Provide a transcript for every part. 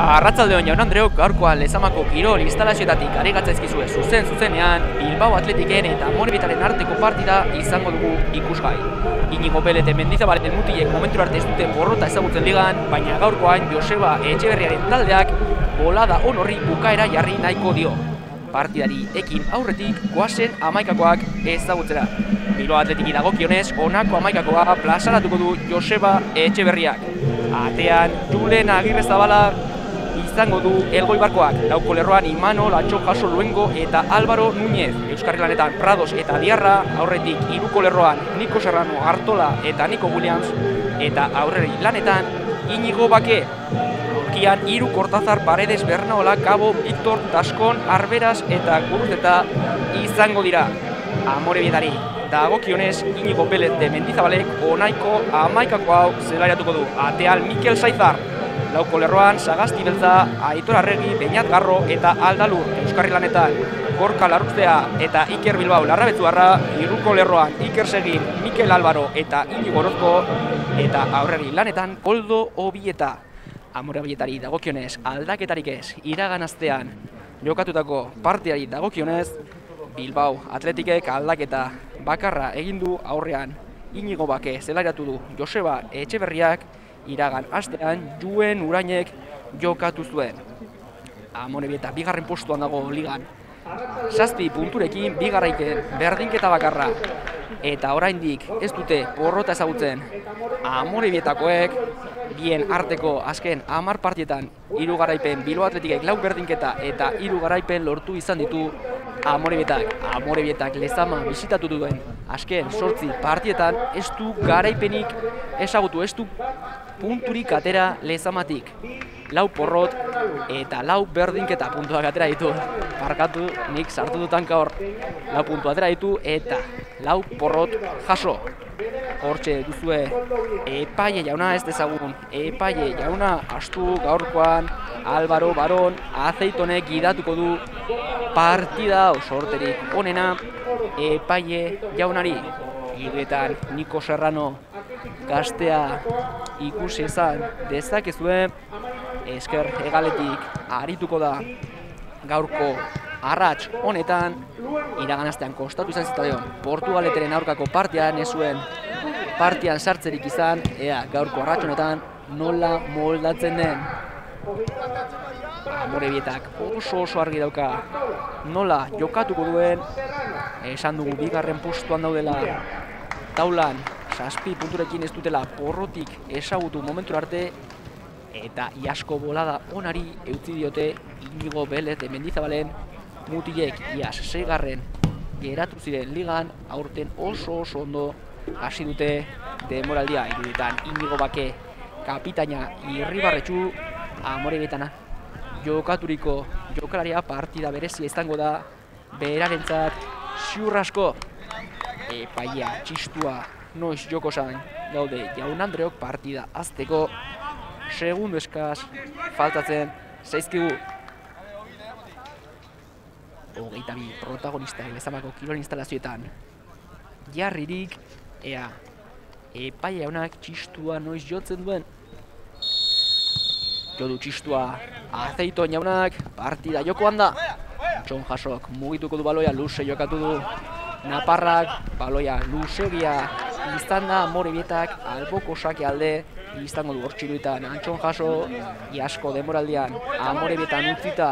Arratzalde hon jaun Andreok gaurkoan lezamako kirol instalazioetatik ari gatzaizkizue zuzen zuzenean Bilbao Atletiken eta Morebitaren arteko partida izango dugu ikusgai. Inigo Belete Mendizabalen mutilek momentu arte ez dute borrota ezagutzen ligan, baina gaurkoan Joseba Etxeberriaren taldeak bolada honorri bukaera jarri nahiko dio. Partidari ekin aurretik goazen amaikakoak ezagutzera. Bilbao Atletiki dagokionez, honako amaikakoa plazaratuko du Joseba Etxeberriak. Atean, Julen Agirre Zabala izango du elgoi barkoak. Lauko lerroan Imano, Latxo, Jaso, Luengo eta Álvaro Núñez. Euskarri lanetan Prados eta Diarra, aurretik iruko lerroan Niko Serrano, Artola eta Niko Williams. Eta aurreri lanetan Inigo Bake. Aurkian hiru Kortazar, Paredes, Bernaola, Cabo, Victor, Taskon, Arberas eta Guruzeta izango dira. Amore bietari. Dagokionez, Inigo Belez de Mendizabalek onaiko amaikako hau zelariatuko du. Ateal Mikel Saizar, Lauko lerroan, Sagasti Beltza, Aitor Arregi, Beñat Garro eta Aldalur Euskarri lanetan, Gorka Larruztea eta Iker Bilbao Larrabetzuarra, Iruko lerroan, Iker Segin, Mikel Álvaro eta Inigo Orozko, eta aurreri lanetan, Koldo Obieta. Amore Obietari dagokionez, aldaketarik ez, iragan astean, jokatutako partiari dagokionez, Bilbao Atletikek aldaketa bakarra egin du aurrean Inigo Bake zelariatu du Joseba Etxeberriak iragan astean juen urainek jokatu zuen. Amorebieta bigarren postuan dago ligan. Zazpi punturekin bigarraiken berdinketa bakarra. Eta oraindik ez dute porrota ezagutzen Amorebietakoek bien arteko azken hamar partietan hiru garaipen Bilbao Atletikek lau berdinketa eta hiru garaipen lortu izan ditu Amorebietak. Amorebietak lezama bisitatu duen azken sortzi partietan ez du garaipenik ezagutu, ez du punturik atera lezamatik. Lau porrot eta lau berdinketa puntuak atera ditu. Parkatu nik sartu dutanka hor. Lau puntu atera ditu eta lau porrot jaso. Hortxe duzue epaile jauna ez dezagun. Epaile jauna astu gaurkoan Álvaro Baron azeitonek gidatuko du partida osorterik onena epaile jaunari. Giretan Niko Serrano gaztea ikusi ezan dezakezue. Esker egaletik arituko da gaurko arrats honetan. Iraganaztean kostatu izan zitadion Portugaleteren aurkako partian ez zuen partian sartzerik izan. Ea gaurko arrats honetan nola moldatzen den? Amorebietak oso oso argi dauka nola jokatuko duen. Esan dugu bigarren postuan daudela taulan. Zazpi punturekin ez dutela porrotik ezagutu momentu arte eta iasko bolada onari eutzi diote Inigo Belez de Mendizabalen mutilek iaz segarren geratu ziren ligan aurten oso oso ondo hasi dute demoraldia iruditan. Inigo Bake kapitaina irribarretxu amore betana jokaturiko jokalaria partida berezia izango da berarentzat ziurrasko epaia txistua noiz joko zain gaude. Jaun Andreok partida azteko segundu eskaz faltatzen zaizkigu. Hogeita bi protagonista lezamako kirol instalazioetan. Jarririk ea epaia honak txistua noiz jotzen duen. Jodu txistua azeito jaunak partida jokoan da. Txon jasok mugituko du baloia luze jokatu du Naparrak baloia luzegia izan da Moribietak alboko sake alde izango du hortxiluetan Antxon jaso iasko demoraldian Amorebietan utzita.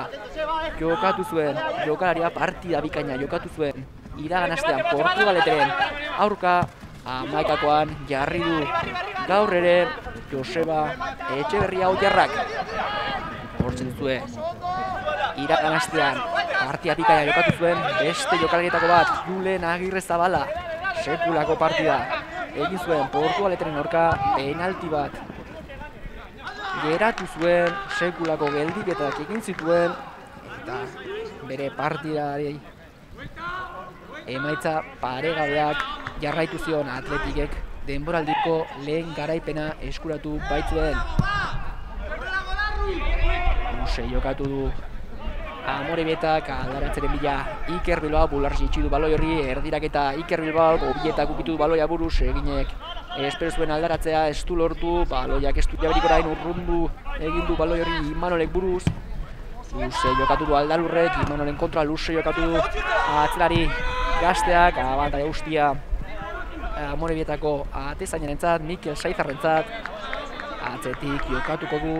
Jokatu zuen jokalaria partida bikaina jokatu zuen. Iragan astean Portugaleteren aurka amaikakoan jarri du. Gaur ere Joseba Etxeberria Oiarrak hortzen duzue. Iragan astean partia bikaina jokatu zuen beste jokalarietako bat Julen Agirre Zabala sekulako partida. Egin zuen Portugaleteren aurka penalti bat. Geratu zuen sekulako geldiketak egin zituen eta bere partidari emaitza paregabeak jarraitu zion atletikek. Denboraldiko lehen garaipena eskuratu baitzuen. Luse jokatu du. Amore Bietak aldaratzeren bila Iker Bilbao bularzi itxidu baloi horri erdirak eta Iker Bilbao obietak ukitu baloia buruz eginek. Espero zuen aldaratzea, ez du lortu, baloiak ez du jaberik orain urrundu egin du baloi hori Imanolek buruz. Luze jokatu du aldalurrek, Imanolen kontra luze jokatu du atzelari gazteak, abantai guztia. Amorebietako atezainen entzat, Mikel Saizarren atzetik jokatuko du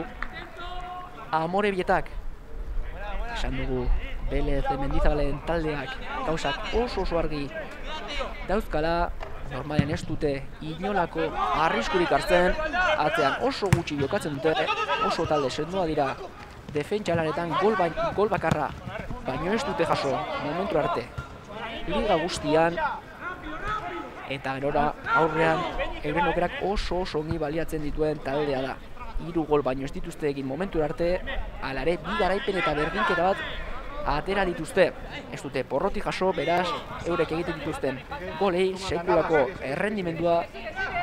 Amorebietak. Esan dugu, Belez Mendizabalen taldeak gauzak oso oso argi dauzkala, normalen ez dute inolako arriskurik hartzen, atzean oso gutxi jokatzen dute, oso talde sendua dira, defentsa lanetan gol, bain, gol bakarra, baino ez dute jaso, momentu arte, liga guztian, eta gerora aurrean euren okerak oso oso ongi baliatzen dituen taldea da. Hiru gol baino ez dituzte egin momentu arte, alare bi garaipen eta berdinketa bat atera dituzte. Ez dute porroti jaso, beraz, eurek egiten dituzten golei sekulako errendimendua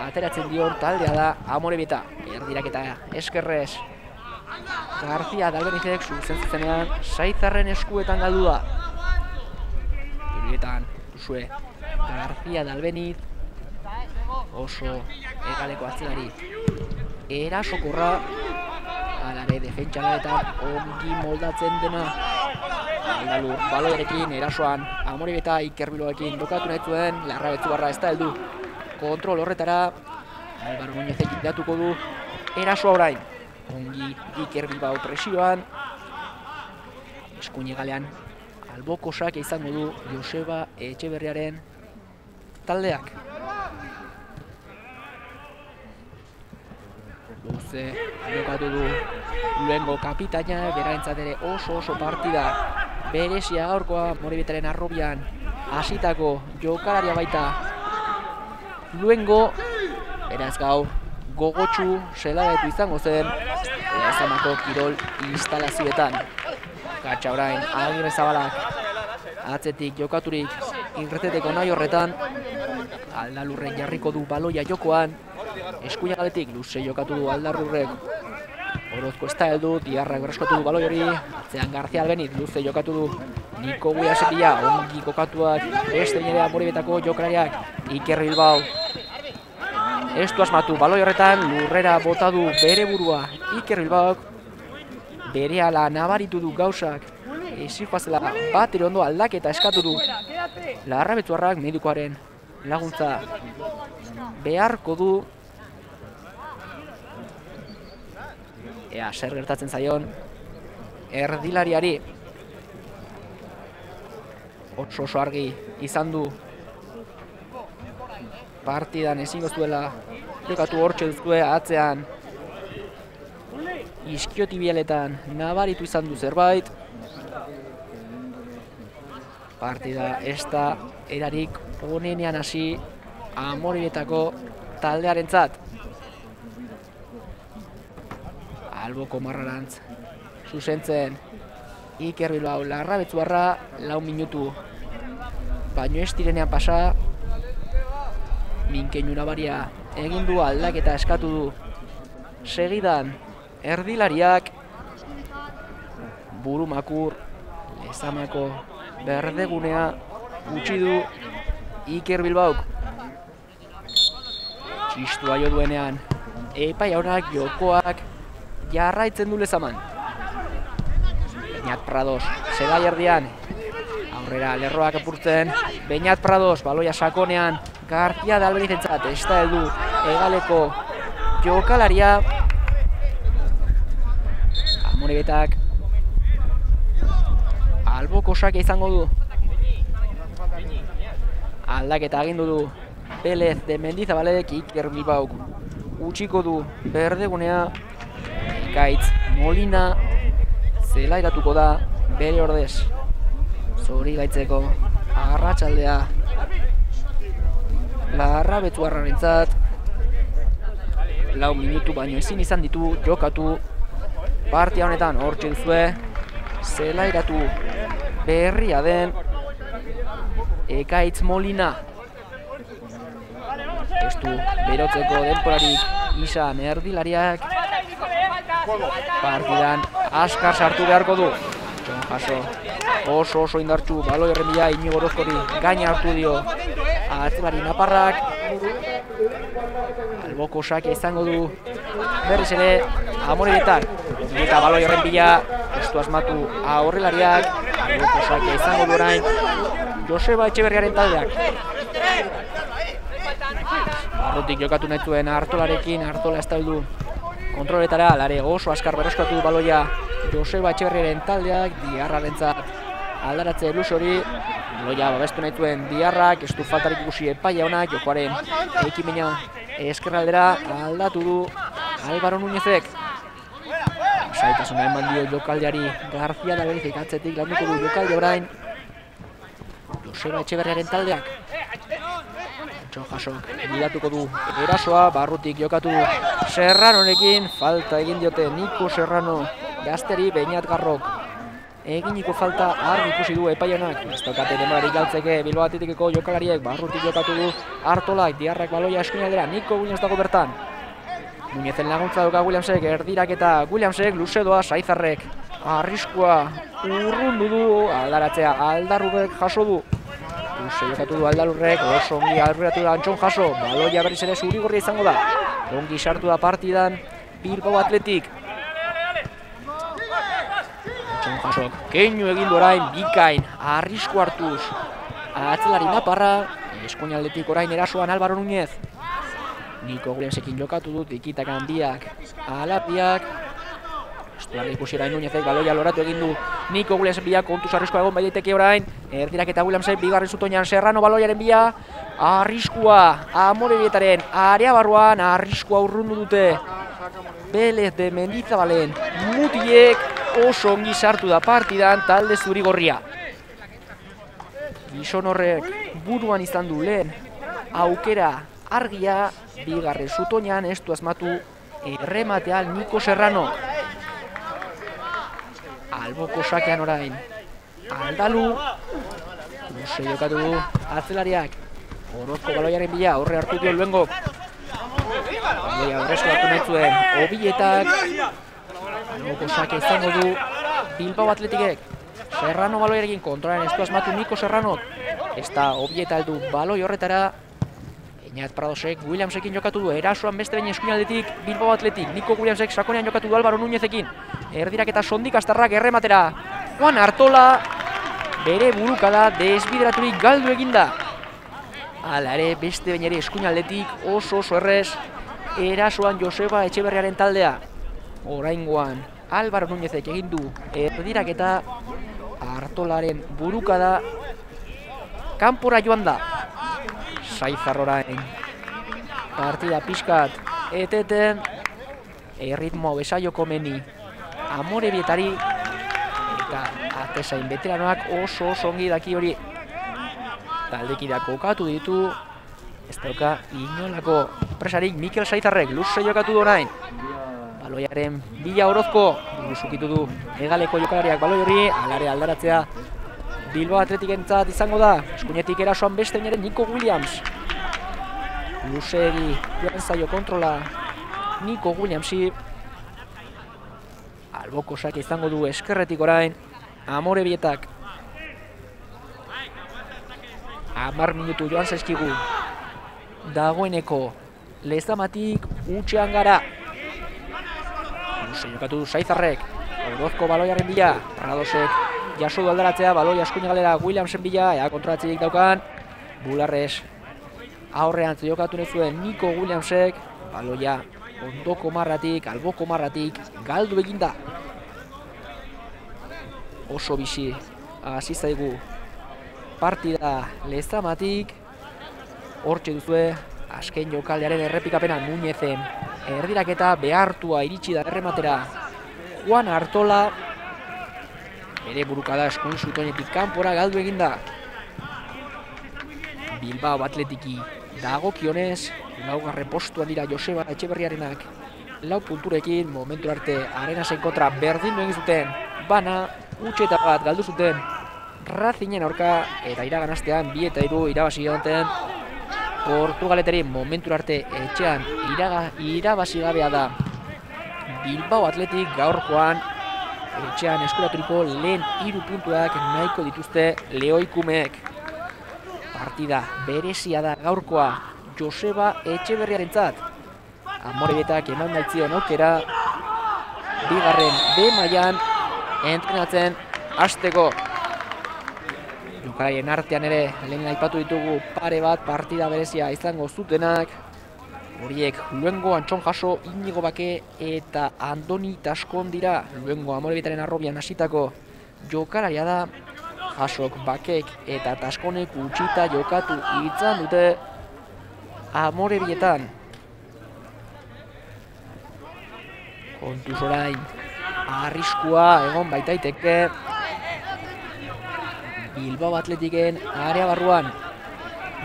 ateratzen dion taldea da amore beta. Erdirak eta eskerrez. Garzia dalbenizek zuzen zuzenean saizarren eskuetan galdu da. Irietan, duzue, Garzia dalbeniz oso egaleko atzelari erasokorra alare defentsa eta ongi moldatzen dena Aldalu, baloiarekin, erasoan, amori beta ikerbiloekin dokatu nahi zuen, larra betzu barra ez da heldu. Kontrol horretara, Albaro Muñezek datuko du, erasoa orain. Ongi ikerbilbao presioan, eskuine galean, albokosak izango du Joseba Etxeberriaren taldeak. Luze, jokatu du luengo kapitaina, berarentzat ere oso oso partida. Berezia gaurkoa Moribetaren arrobian hasitako jokalaria baita. Luengo eraz gaur gogotsu selagetu izango zen ezamako kirol instalazioetan. Gatsa orain, agirre zabalak atzetik jokaturik irreteteko nahi horretan aldalurren jarriko du baloia jokoan eskuina galetik luze jokatu du aldarrurrek. Orozko ez da heldu, diarrak berreskatu du baloi hori, atzean Garzia Albenit, luze jokatu du. Niko Guiasekila, ongi kokatuak, beste nire amoribetako jokalariak, Iker Bilbao. Ez du asmatu, baloi horretan, lurrera bota du bere burua, Iker Bilbao, bere ala nabaritu du gauzak, ezi joazela bat ondo aldaketa eskatu du. Larra betzuarrak medikoaren laguntza beharko du ea zer gertatzen zaion erdilariari. Oso oso argi izan du. Partidan ezingo zuela. Jokatu hortxe duzue atzean. Iskiotibialetan nabaritu izan du zerbait. Partida ez da erarik onenean hasi amorietako taldearen zat. Alboko marrarantz zuzentzen Iker Bilbao larra betzuarra lau minutu. Baino ez direnean pasa minkeinu nabaria egin du aldaketa eskatu du. Segidan erdilariak burumakur lezamako berdegunea utzi du Iker Bilbauk txistua jo duenean epai honak jokoak jarraitzen du lezaman. Beñat Prados, segai erdian, aurrera lerroak apurtzen, Beñat Prados, baloia sakonean, García de Albeniz entzat, ez da heldu, egaleko jokalaria, Amoribetak, alboko sakia izango du, aldaketa agindu du, Pérez de Mendizabalek Iker utxiko du. Berdegunea Gaitz Molina. Zela iratuko da bere ordez. Zori gaitzeko agarratxaldea larra betu harrarentzat lau minutu baino ezin izan ditu jokatu. Partia honetan hor duzue. Zela iratu. Berria den. Ekaitz Molina ez du berotzeko denporarik izan erdilariak partidan askar sartu beharko du Jaso oso oso indartxu baloi erremila inigo gaina hartu dio atzebari naparrak Alboko sakia izango du berriz ere amorebetak. Eta baloi horren bila, estu asmatu aurrelariak. Alboko sakia izango du orain Joseba Etxeberriaren taldeak. Barrutik jokatu nahi zuen hartolarekin, hartola ez du kontroletara, lare oso askar beroskatu baloia Joseba Etxeberriaren taldeak, diarraren aldaratze luz hori, Loia babestu nahi zuen diarrak, ez du faltarik ikusi epaia honak, jokoaren ekimena eskerraldera aldatu du Álvaro Núñezek. Zaitasuna eman dio jokaldeari García da atzetik landuko du jokalde orain. Joseba Etxeberriaren taldeak. Antxo jasok, gidatuko du erasoa, barrutik jokatu du Serranonekin, falta egin diote Niko Serrano gazteri behinat garrok eginiko falta argi ikusi du epaionak. Ez daukate denborarik galtzeke Bilbao jokalariek barrutik jokatu du hartolak diarrak baloia eskuinaldera Niko Williams dago bertan. Muñezen laguntza duka Williamsek erdirak eta Williamsek luze doa saizarrek. Arriskua urrundu du aldaratzea aldarrurek jaso du. Luze jokatu du aldalurrek, oso ongi alberatu da antxon jaso, baloia berriz ere zuri izango da. Ongi sartu da partidan Bilbao Atletik, Txon jasok, keinu egin orain, bikain, arrisku hartuz. Atzelari naparra, eskuinaldetik orain erasoan Álvaro Núñez. Niko Gulensekin jokatu dut, ikitak handiak, alapiak. Estuarri ikusi orain Núñezek, baloia loratu egin du. Niko Gulens biak kontuz arriskoa egon baieteke orain. Erdirak eta Williamsek bigarren zutoinan Serrano baloiaren bia. Arriskua, amore bietaren, area barruan, arriskua urrundu dute. Belez de Mendizabalen, mutiek oso ongi sartu da partidan talde zuri gorria. Gizon horrek buruan izan du lehen aukera argia bigarren zutoinan ez du asmatu erremateal Niko Serrano. Alboko sakean orain. Aldalu. Luze jokatu du atzelariak. Orozko baloiaren bila horre hartu dio luengo. Baloia horrezko hartu nahi zuen. Obietak. Nuko sake izango du Bilbao atletikek. Serrano baloiarekin kontrolaren ez du asmatu Niko Serrano. Ez da obieta aldu baloi horretara. Eñat Pradosek Williamsekin jokatu du. Erasoan beste baina eskuinaldetik Bilbao atletik. Niko Williamsek sakonean jokatu du Álvaro Núñezekin. Erdirak eta sondik astarrak errematera. Juan Artola bere burukada desbideraturik galdu eginda. Hala ere beste baina ere eskuinaldetik oso oso errez erasoan Joseba Etxeberriaren taldea oraingoan Álvaro Núñezek egin du erdirak eta hartolaren buruka da kanpora joan da saizarrorain partida pixkat eteten erritmo besaio komeni amore bietari eta atesain veteranoak oso oso ongi daki hori. Taldekideak kokatu ditu. Ez dauka inolako presarik Mikel Saizarrek luze jokatu du orain. Baloiaren bila orozko. Zukitu du egaleko jokalariak baloi hori Alare aldaratzea Bilbao atletik entzat izango da. Eskuinetik erasoan beste nire Nico Williams. Lusegi joan zaio kontrola. Nico Williamsi. Alboko sak izango du eskerretik orain. Amore bietak. Amar minutu joan zaizkigu. Dagoeneko Lezamatik utxean gara. Luze jokatu du Saizarrek. Orozko baloiaren bila. Pradosek jaso du aldaratzea. Baloi askuina galera Williamsen bila. Ea kontrolatzeik daukan. Bularrez aurrean jokatu nahi zuen Nico Williamsek. Baloia ondoko marratik, alboko marratik. Galdu eginda. Oso bizi. Hasi zaigu. Partida lezamatik. Hortxe duzue. Azken jokaldearen errepikapena Nunezen erdiraketa behartua iritsi da errematera Juan Artola bere burukada eskuin zutonetik kanpora galdu eginda Bilbao atletiki dago kionez laugarre postuan dira Joseba Etxeberriarenak. Lau punturekin momentu arte arena kontra berdin duen zuten. Bana utxeta bat galdu zuten. Razinen aurka eta iraganaztean bi eta iru irabazi Portugaletari momentu arte etxean iraga, irabazi gabea da. Bilbao Atletik gaurkoan etxean eskuraturiko lehen hiru puntuak nahiko dituzte leoikumeek. Partida berezia da gaurkoa Joseba Etxeberriaren zat. Amorebietak eman naitzion aukera, bigarren B mailan entrenatzen hasteko. Jokaien artean ere lehen aipatu ditugu pare bat partida berezia izango zutenak. Horiek luengo antxon jaso inigo bake eta andoni taskon dira. Luengo amorebitaren arrobian hasitako jokalaria da. Jasok bakek eta taskonek utxita jokatu itzan dute amorebietan. Kontuz orain, arriskua egon baitaiteke Bilbao Atletiken area barruan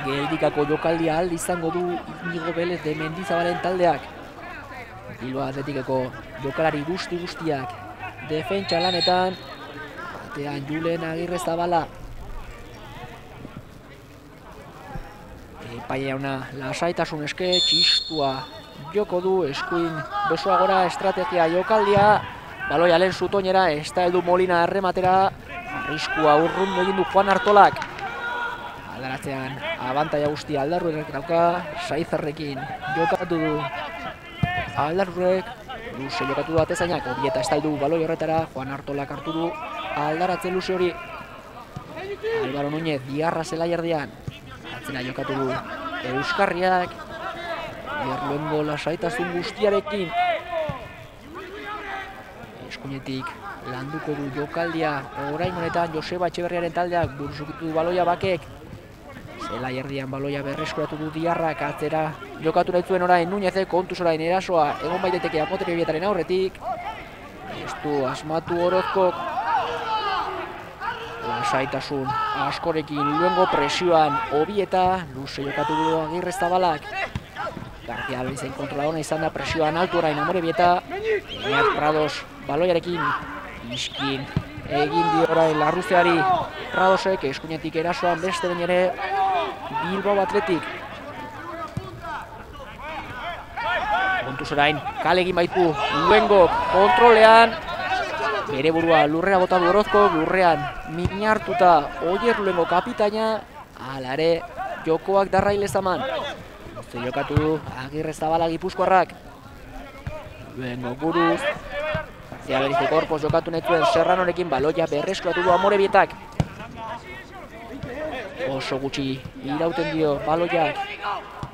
geldikako jokaldia aldi izango du Inigo Belez de Mendizabalen taldeak. Bilbao Atletikeko jokalari guzti guztiak. Defentsa lanetan batean Julen Agirre Zabala. Epaia jauna lasaitasun eske txistua joko du eskuin besoa gora estrategia jokaldia. Baloia lehen zutoinera ez da heldu Molina arrematera arriskua urrun egin du Juan Artolak aldaratzean. Abantaia guzti aldarruek dauka saizarrekin jokatu du. Aldarruek luze jokatu du atezainak obieta ez da heldu baloi horretara Juan Artolak hartu du aldaratze luze hori. Álvaro Núñez diarra zela jardian atzena jokatu du Euskarriak Gerluengo lasaitasun guztiarekin. Eskuinetik landuko du jokaldia orain honetan Joseba Etxeberriaren taldeak buruzukitu baloia bakek zela erdian baloia berreskuratu du diarrak atzera jokatu nahi zuen orain Nuñezek kontuz orain erasoa egon baiteke apotere bietaren aurretik. Ez du asmatu orozkok lasaitasun askorekin luengo presioan obieta luze jokatu du agirrez zabalak. García Albizen kontrola hona izan da presioan altu orain amore bieta. Eneat Prados baloiarekin iskin egin di orain larruzeari Pradosek eskuinetik erasoan beste den ere Bilbao Atletik Kontuz orain kale baitu luengo kontrolean bere burua lurrea bota du orozko, lurrean minartuta oier luengo kapitaina, alare jokoak darraile zaman. Ze jokatu agirre zabala gipuzkoarrak. Luengo buruz, Zia berizte korpos jokatu netuen serranorekin baloia berreskuratu du amore bietak. Oso gutxi irauten dio baloiak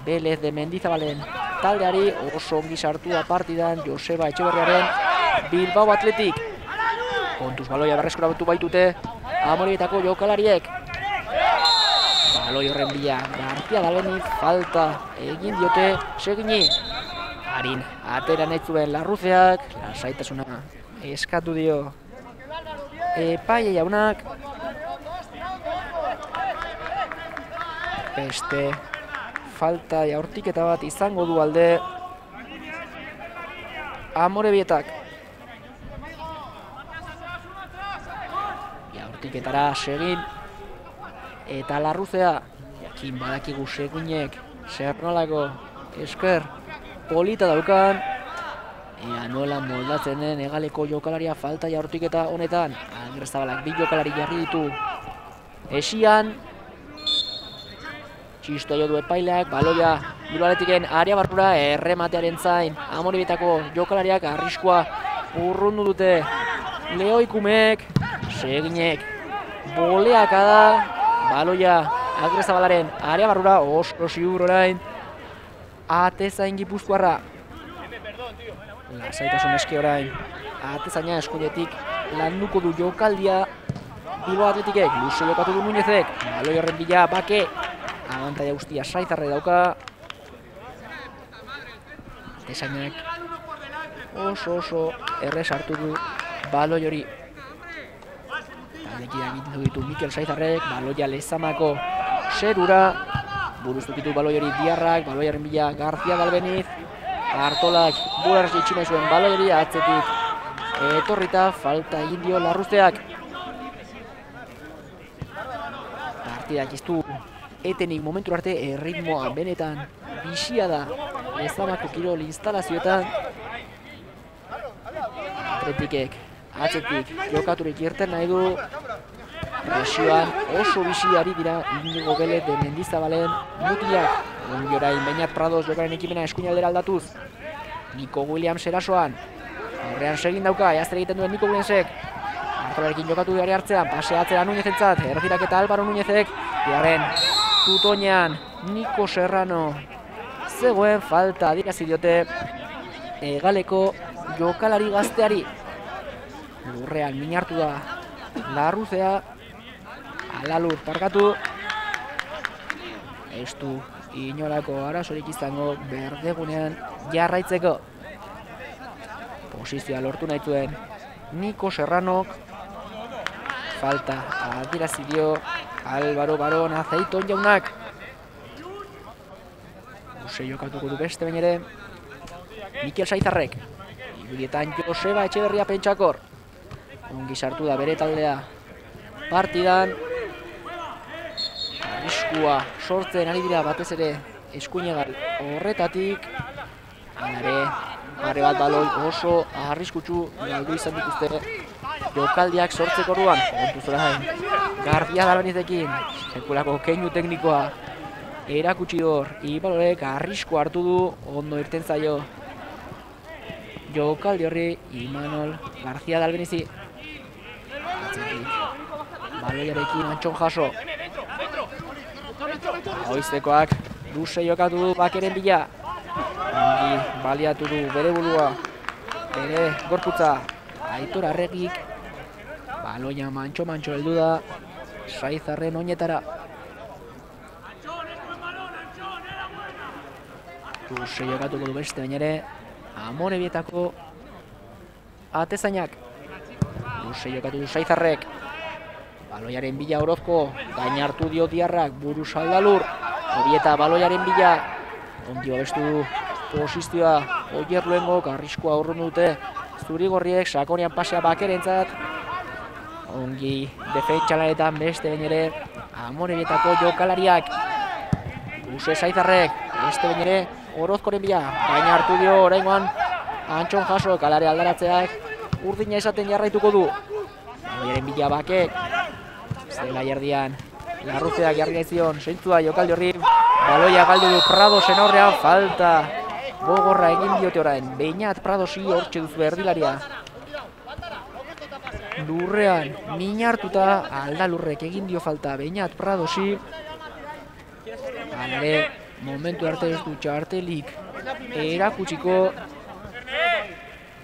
Belez de Mendizabalen taldeari oso ongi sartua partidan Joseba Etxeberriaren Bilbao Atletik. Kontuz baloia berreskuratu baitute Amorietako jokalariek. Baloi horren bila García Dalbeni falta egin diote segini. Harin atera nahi zuen larruzeak, lasaitasuna eskatu dio epaile jaunak. Beste falta jaurtiketa bat izango du alde. Amore bietak. Jaurtiketara segin. Eta larruzea jakin badakigu seguinek zer nolako esker polita daukan. Ea nola moldatzen den egaleko jokalaria falta jaurtik eta honetan Agrezabalak bi jokalari jarri ditu. Esian Txisto jo du epaileak, baloia Bilbaletiken area barrura errematearen zain. Amoribetako jokalariak arriskoa urrundu dute. Leoikumek, seginek, boleaka da Baloia Agrezabalaren area barrura oso ziur orain. Atezain gipuzkoarra. Lasaitasun eski orain. Atezaina eskuinetik landuko du jokaldia. Bilbao Atletikek, luze jokatu du Nuñezek Baloi horren bila, bake Abantaia guztia saizarre dauka. Atezainak oso oso errez hartu du baloi hori. Taldekia egitu ditu Mikel Saizarrek, baloia lezamako serura. Buruztukitu baloi hori diarrak, baloiaren bila García Dalbeniz Artolak bularz ditxina zuen baloiari atzetik etorrita falta egin dio larruzteak. Partidak ez du etenik momentu arte erritmoa benetan bizia da ezamako kirol instalazioetan. Atletikek atzetik jokaturik irten nahi du presioan oso bizi ari dira Inigo Bele de Mendizabalen mutilak. Ongiorain Beñat Prados jokaren ekimena eskuinaldera aldatuz. Nico Williams erasoan. Horrean segin dauka, jazter egiten duen Nico Williamsek. Artolarekin jokatu behar hartzean, paseatzera Nunezentzat, erdirak eta Albaro Nunezek. Biarren, tutonean, Nico Serrano. Zegoen falta adirazi diote egaleko jokalari gazteari. Lurrean minartu da larruzea. Alalur parkatu. Ez du inolako arazorik izango berdegunean jarraitzeko. Posizioa lortu nahi zuen Niko Serranok. Falta adirazi dio Álvaro Baron azeiton jaunak. Use jokatuko du beste bain ere. Mikel Saizarrek. Ibirietan Joseba Etxeberria pentsakor. Ongi sartu da bere taldea. Partidan. Arriskua sortzen ari dira batez ere eskuinegal horretatik. Ere, pare bat baloi oso arriskutsu galdu izan dituzte jokaldiak sortzeko orduan. Kontu zora hain, Gardia Dalbenizekin, sekulako keinu teknikoa erakutsi hor, Ibalorek arrisko hartu du, ondo irten zaio jokaldi horri Imanol García Dalbenizi. Baloiarekin antxon jaso. Oiztekoak luze jokatu du bakeren bila. Ongi baliatu du bere burua. Bere gorputza. Aitor arregik. Baloia mantxo-mantxo heldu da. Saizarren oinetara. Luze jokatuko du beste baina ere. Amore bietako atezainak. Luze jokatu du Saizarrek. Baloiaren bila orozko, gain hartu dio diarrak, buru saldalur. Horieta baloiaren bila, ondi babestu du posizioa, oier luengo, garriskoa horren dute. Zuri gorriek, sakonean pasea bakerentzat. Ongi defentsalaretan beste bain ere, amore bietako jokalariak. Use Saizarrek, beste bain ere, orozkoren bila, gain hartu dio oraingoan, antxon jaso, kalare aldaratzeak, urdina esaten jarraituko du. Baloiaren bila bakek, Zela jardian, larruzeak jarri zion, seintzua jokaldi horri, baloia galdu du Prado senorrean, falta, gogorra egin diote orain, Beñat Pradosi hortxe duzu erdilaria. Lurrean, min hartuta, aldalurrek egin dio falta, Beñat Pradosi. Alare, momentu arte ez du txartelik, erakutsiko,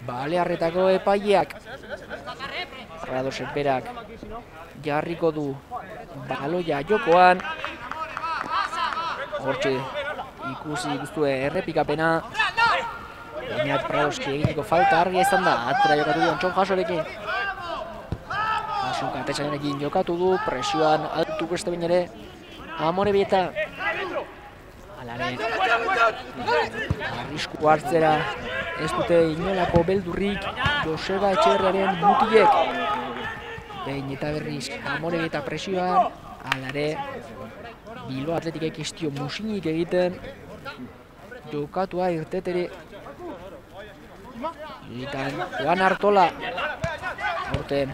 balearretako epaileak. Pradosen berak, jarriko du baloia jokoan. Hortxe ikusi guztue errepikapena. Bainat Pradoski eginiko falta argia izan da. Atera jokatu du Antxon Jasorekin. Jaso katesanekin jokatu du. Presioan altu beste bain ere. Amore bieta. Alare. Arrisku hartzera. Ez dute inolako beldurrik Joseba Etxerriaren mutilek. Behin eta berriz amore eta presioan, alare Bilbo Atletikek istio musinik egiten jokatua irteteri Egitan, Juan Artola Horten,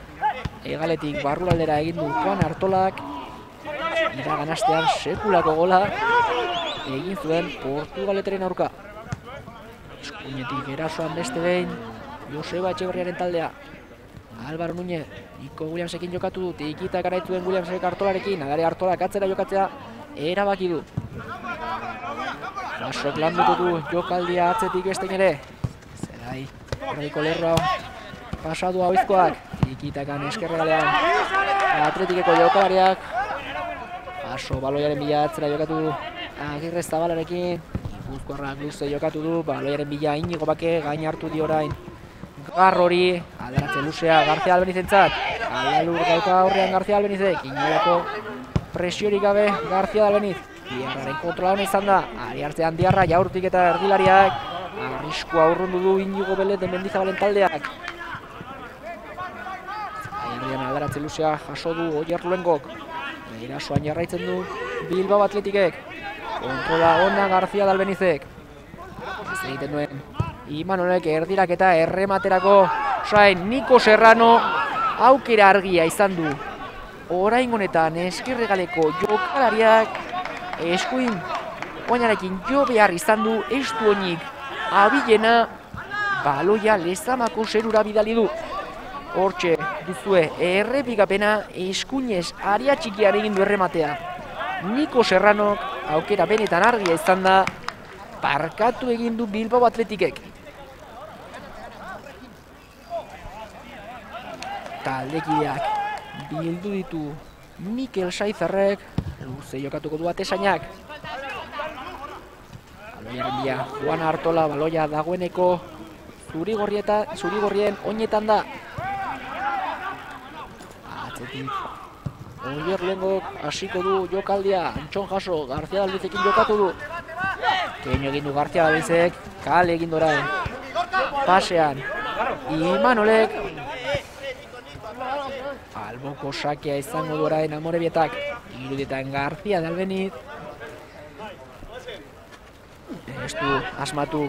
egaletik barrualdera egin du Juan Artolak. Ira ganastean sekulako gola egin zuen Portugaleteren aurka. Eskuinetik erasoan beste behin Joseba Etxeberriaren taldea Álvaro Núñez, Nico Williamsekin jokatu du, tikita garaitzuen Williamsek hartolarekin, adare hartolak atzera jokatzea, erabaki du. Lasok lan du jokaldia atzetik bestein ere. Zerai, horreiko lerroa pasadu hau izkoak, tikitakan eskerregalean, atletikeko jokalariak. Paso baloiaren bila atzera jokatu du, agirre zabalarekin, Guzkoarrak luze jokatu du, baloiaren bila inigo bake gain hartu di orain. Garrori, aldaratzen luzea Garzia Albenizentzat. Aldalur dauka aurrean Garzia Albenizek, inolako presiorik gabe Garzia Albeniz. Diarraren kontrola hona izan da, ari hartzean diarra jaurtik eta erdilariak. Arriskua aurrundu du inigo belet den mendizabalen taldeak. Aierrian aldaratzen luzea jaso du Oier Luengok. Erasoan jarraitzen du Bilbao Atletikek. Kontrola ona Garzia Dalbenizek. Ez egiten duen Imanolek erdirak eta errematerako sain Niko Serrano aukera argia izan du orain honetan eskerregaleko jokalariak eskuin oinarekin jo behar izan du estu honik abilena baloia lezamako zerura bidali du. Hortxe duzue errepikapena eskuinez aria txikian egin du errematea. Niko Serranok aukera benetan argia izan da parkatu egin du Bilbao Atletikek. Taldekideak bildu ditu Mikel Saizarrek luze jokatuko du atesainak. Baloiaren bila Juan Artola baloia dagoeneko zuri gorrieta, zuri gorrien oinetan da. Atzetik. Oier lehengo hasiko du jokaldia, Antxon Jaso, Garzia Dalbizekin jokatu du. Keino egin du Garzia Dalbizek, kale egin doraen. Pasean, Imanolek. Alboko sakea izango du orain amorebietak. Irudietan Garzia Dalbenit. Ez du asmatu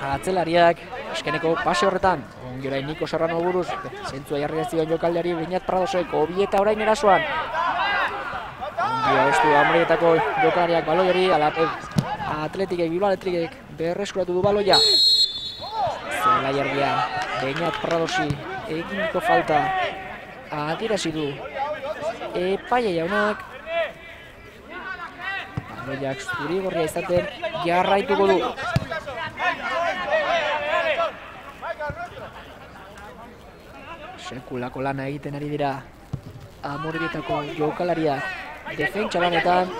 Atzelariak, eskeneko pase horretan, ongi orain Niko Serrano buruz, zentzua jarri ez zion jokaldeari Biñat Pradosek, obieta orain erasuan. Ongi du amorietako jokalariak baloi hori, atletikek, bilo atletikek, berreskuratu du baloia. Zela jardian, Biñat Pradosi, eginiko falta, adirazi du, epaia jaunak, baloiak zuri gorria izaten jarraituko du. Sekulako lana egiten ari dira Amorbietako jokalariak. Defentsa lanetan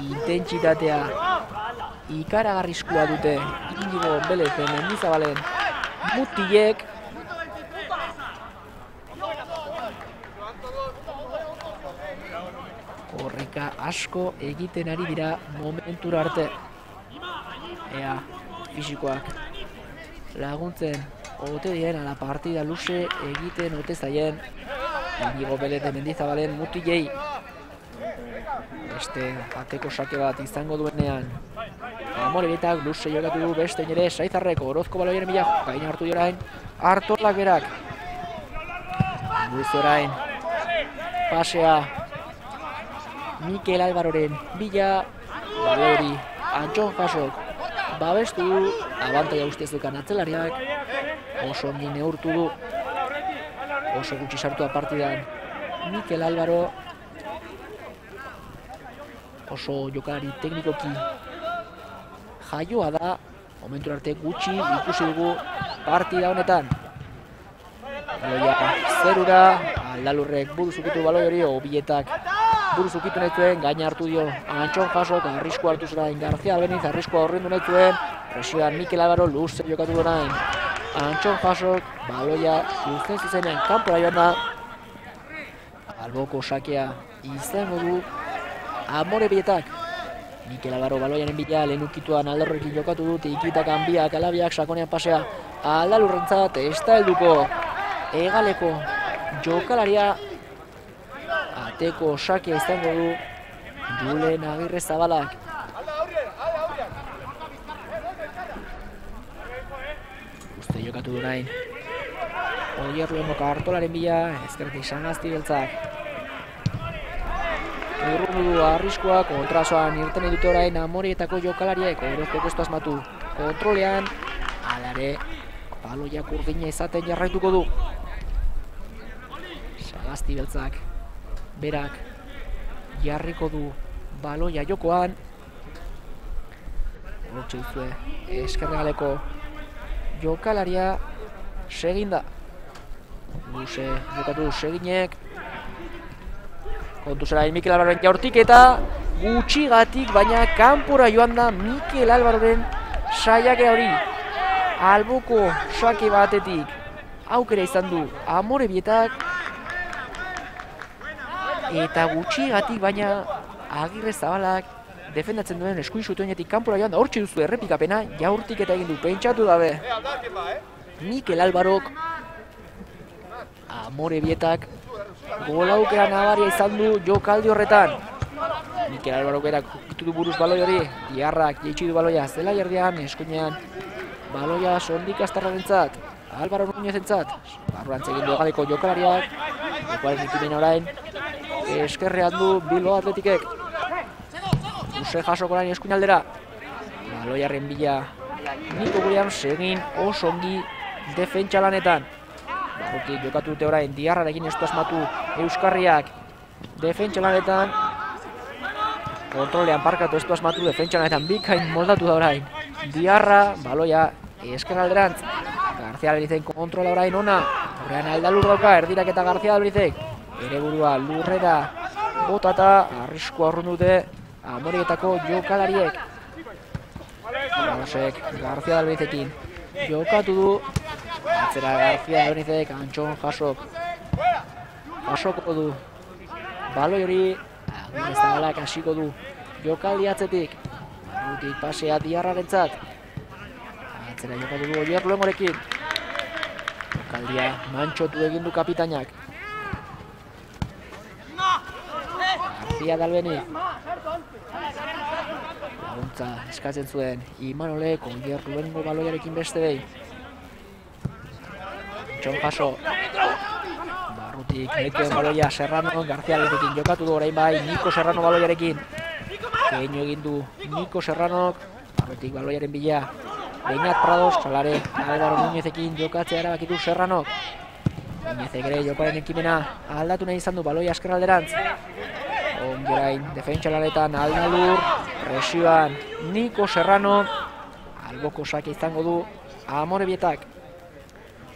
intentsitatea ikaragarrizkoa dute. Inigo Belezen Mendizabalen mutilek Horreka asko egiten ari dira momentura arte. Ea, fisikoak laguntzen ote diren ala partida luze egiten ote zaien. Inigo Belete Mendizabalen mutilei. Beste ateko sake bat izango duenean. Amore betak luze jokatu du beste nire saizarreko orozko baloien bila gaina hartu diorain hartolak berak. Luz orain pasea Mikel Alvaroren bila balori Antxon Jasok. Babestu du abantaia ustezukan atzelariak oso ongi neurtu du. Oso gutxi sartua partidan Mikel Álvaro. Oso jokalari teknikoki jaioa da. Momentu arte gutxi ikusi dugu partida honetan baloia zerura aldalurrek buru zukitu baloi hori obietak buru zukitu nahi zuen, gaina hartu dio Antxon Jasok, arrisku hartu zerain Garzia Albeniz, arriskoa horrendu nahi zuen presioan Mikel Álvaro luze jokatu duenain Antxon Jasok, baloia zuzen zuzenean kanpora joan da. Alboko sakea izango du amore bietak. Mikel Álvaro baloiaren bila lehenukituan aldarrekin jokatu dut ikitak hanbiak alabiak sakonean pasea aldalurrentzat ez da helduko egaleko jokalaria ateko sakea izango du Julen Agirre Zabalak. Uste jokatu du nahi. Oier lehenoko hartolaren bila ezkertik sanazti beltzak. Urrundu du arriskoa kontrasoan irten dute orain amorietako jokalariek orozko kostu asmatu. Kontrolean alare baloiak urdina izaten jarraituko du Sagazti beltzak berak jarriko du baloia jokoan. Hortxe duzue eskerregaleko jokalaria seginda. Luze jokatu seginek. Kontu zera Mikel Alvaroren jaurtik eta gutxigatik baina kanpora joan da Mikel Alvaroren saiake hori. Alboko sake batetik aukera izan du amore bietak eta gutxigatik baina agirre zabalak defendatzen duen eskuin zutuenetik kanpora joan da. Hortxe duzu errepikapena jaurtik eta egin du. Pentsatu dabe Mikel Alvarok amore bietak gol aukera nabaria izan du jokaldi horretan. Mikel Alvarok berak du buruz baloi hori Iarrak jeitsi du baloia. Zela jardian eskuinean baloia sondik astarra dintzat Alvaro Núñez entzat Barruan egin du egaleko jokalariak jokoaren ikimen orain, eskerrean du Bilbo Atletikek. Use jasoko orain eskuinaldera. Baloiaren bila Niko Williams egin oso ongi defentsa lanetan. Barrutik jokatu dute orain diarrarekin estu asmatu Euskarriak defentsa lanetan. Kontrolean parkatu estu asmatu defentsa lanetan bikain moldatu da orain. Diarra, baloia esken alderantz. Garzia Alberizen kontrola orain ona. Horrean aldalur dauka, erdirak eta Garzia Alberizek. Ere burua lurrera botata, arrisko aurrun dute amorietako jokalariek. Ramosek Garzia Alberizekin jokatu du. Atzera Garzia Alberizek, Antxon jasok. Jasoko du. Baloi hori, da hasiko du. Jokaldi atzetik. Barrutik pasea diarraren. Atzera jokatu du Oier Luengorekin. Jokaldia mantxotu egin du kapitainak. García Dalbeni. Laguntza eskatzen zuen Imanolek Oier Luengo baloiarekin beste behin. Txon jaso. Barrutik nekien baloia Serrano, García Dalbenekin jokatu du orain bai Niko Serrano baloiarekin. Keino egin du Niko Serranok, barrutik baloiaren bila. Beinat Prados, txalare, Álvaro Muñezekin jokatzea erabakitu Serranok. Muñezek ere jokoaren ekimena aldatu nahi izan du baloia eskerralderantz. Ongerain, defentsa lanetan Aldalur, presioan Niko Serrano, alboko sake izango du Amore Bietak.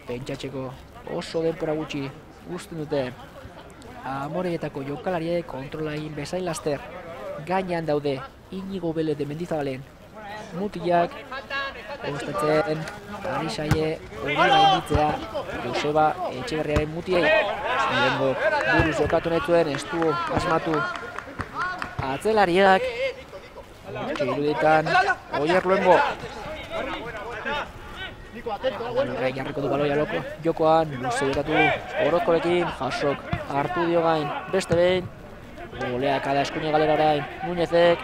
Pentsatzeko oso denpora gutxi guztien dute Amore Bietako jokalariek kontrola egin bezain laster. Gainean daude Inigo Bele de Mendizabalen mutilak Ostatzen, Arisaie, hori gainditzea, Joseba Etxeberriaren mutiei. Lehengo buruz jokatu nahi zuen, ez du asmatu atzelariak. Iruditan, Oier Luengo. Horrein jarriko du baloia loko, jokoan, luze jokatu orozkorekin, jasok hartu dio gain, beste behin. Goleak ada eskuine galera orain, Nuñezek,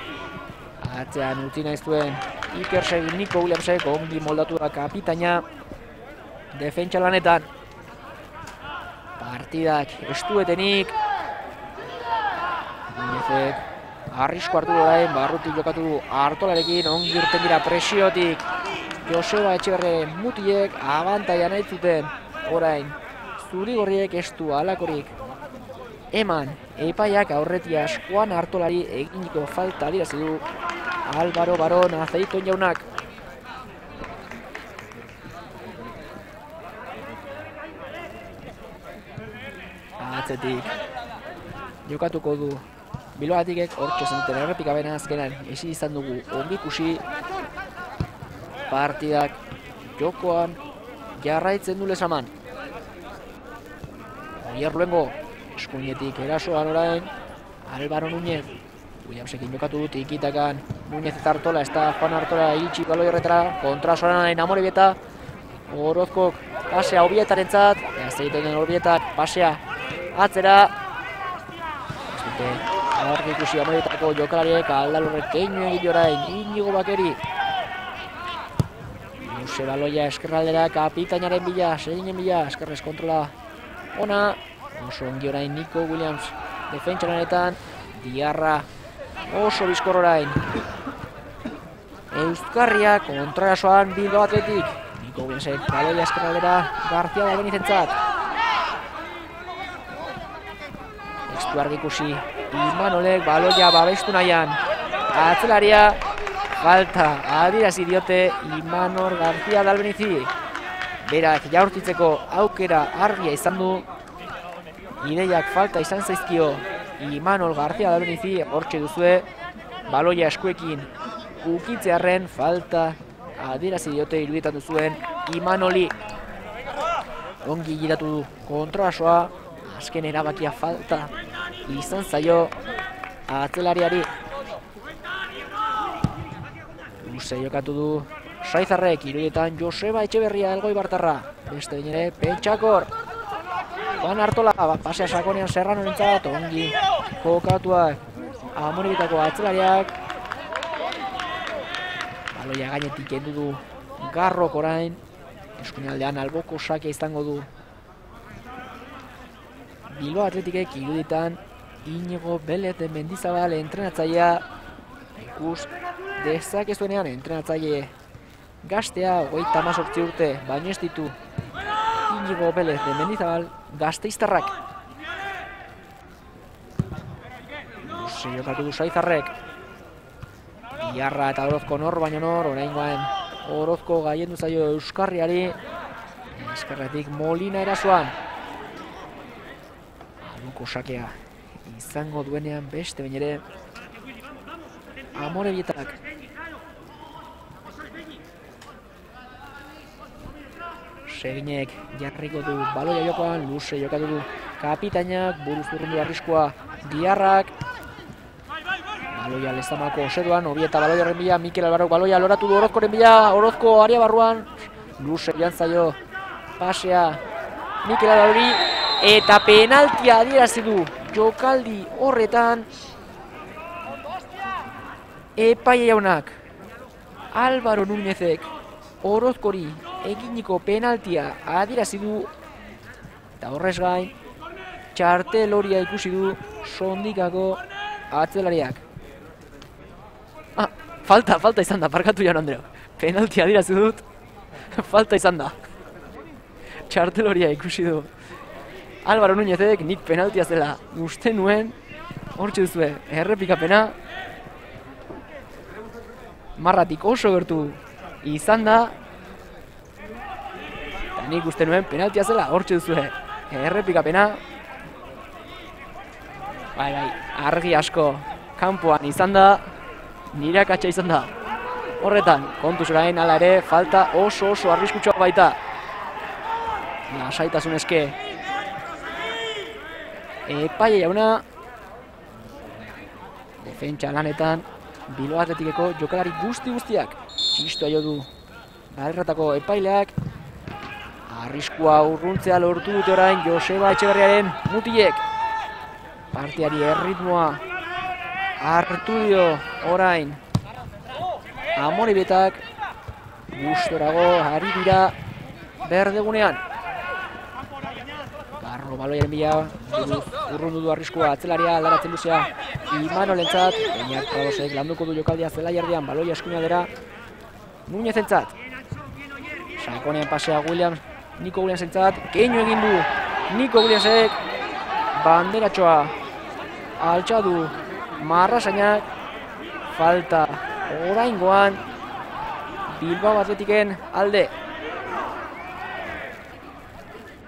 atzean utzi nahi zuen Iker Segin Niko Williamsek ongi moldatu da kapitaina defentsa lanetan. Partidak estuetenik. Nuñezek arrisko hartu orain barrutik jokatu hartolarekin ongi irten dira presiotik. Joseba Etxeberre mutiek abantaia nahi zuten orain. Zurigorriek estu alakorik eman epaiak aurretia Juan Artolari eginiko falta adirazi du Álvaro Barón azeiton jaunak. Atzetik. Jokatuko du Bilbatikek hortxe zenuten errepikabena azkenan esi izan dugu ongikusi. Partidak jokoan jarraitzen du lesaman. Oier luengo eskuinetik erasoan orain. Álvaro Núñez Williamsekin jokatu dut ikitakan Núñez eta Artola, ez da Juan Artola iritsi baloi horretara, kontra soran amore bieta Orozkok pasea obietaren zat, ez egiten den obietak pasea atzera. Dute, hor ikusi amoretako jokalariek aldalurrek keinu egin orain, inigo bakeri. Jose baloia eskerraldera kapitainaren bila, seginen bila, eskerrez kontrola ona. Oso ongi orain Nico Williams defentsaranetan, Diarra oso bizkor orain. Euskarria kontrarasoan Bilbao atletik. Niko Williamsek baloia eskerraldera García da benizentzat. Estu argi ikusi Imanolek baloia babestu nahian. Atzelaria falta adirazi diote Imanol García da Albenizi. Berak jaurtitzeko aukera argia izan du. Ideiak falta izan zaizkio Imanol García da Benizi hortxe duzue baloia eskuekin ukitzearen falta adirazi diote iruditan duzuen Imanoli. Ongi giratu du kontrasoa azken erabakia falta izan zaio atzelariari. Luze jokatu du Saizarrek iruditan Joseba Etxeberria elgoi bartarra beste ere pentsakor Juan Artola, pasea sakonean serrano nintzat, ongi jokatuak amonibitako atzelariak. Baloia gainetik kendu du garrok orain. Eskuinaldean alboko sakia izango du Bilbo Atletikek iruditan Inigo Belez de Mendizabal entrenatzailea ikus dezakezuenean entrenatzaile gaztea hogeita hamazortzi urte baino ez ditu Inigo Belez de Mendizabal gazteiztarrak jokatu du saizarrek. Iarra eta Orozko nor baino nor oraingoan Orozko gaiendu zaio Euskarriari. Eskerretik Molina erasoan. Aluko sakea izango duenean beste bain ere. Amore bietak Seginek jarriko du baloia jokoan, luze jokatu du kapitainak, buruz urrundu arriskoa diarrak Baloia lezamako oseduan, obieta baloia horren bila, Mikel Alvaro baloia loratu du orozkoren bila, orozko aria barruan. Luze jantzaio pasea Mikel Alvarori eta penaltia adierazi du jokaldi horretan. Epaia jaunak Álvaro Núñezek Orozkori eginiko penaltia adierazi du. Eta horrez gain txartel horia ikusi du sondikako atzelariak. Ah, falta, falta izan da, parkatu jaun Andreo penaltia adierazi dut. Falta izan da. Txartel horia ikusi du. Álvaro Núñezek nik penaltia zela uste nuen. Hortxe duzue errepikapena. Marratik oso gertu izan da nik uste nuen penaltia zela hortxe duzue. Errepikapena. Bai bai argi asko kanpoan izan da. Nire akatsa izan da. Horretan kontuz orain ala ere falta oso oso arriskutsua baita. Lasaitasun eske. Epaia jauna. Defentsa lanetan Bilbao Atletikeko jokalari guzti guztiak txistoa jo du. Galerratako epaileak arriskua urruntzea lortu dute orain Joseba Etxeberriaren mutilek. Partiari erritmoa hartu dio orain. Amoribetak gustorago ari dira berdegunean. Garro baloiaren bila urrundu du arriskua atzelaria aldaratzen luzea Imanolentzat Beñat Pradosek landuko du jokaldia zela jardian baloia eskuina dira Nuñezentzat Sakonean pasea Williams Niko Williamsentzat Keinu egin du. Niko Williamsek Banderatxoa Altxadu Marrasainak Falta. Oraingoan Bilbao Atletiken alde.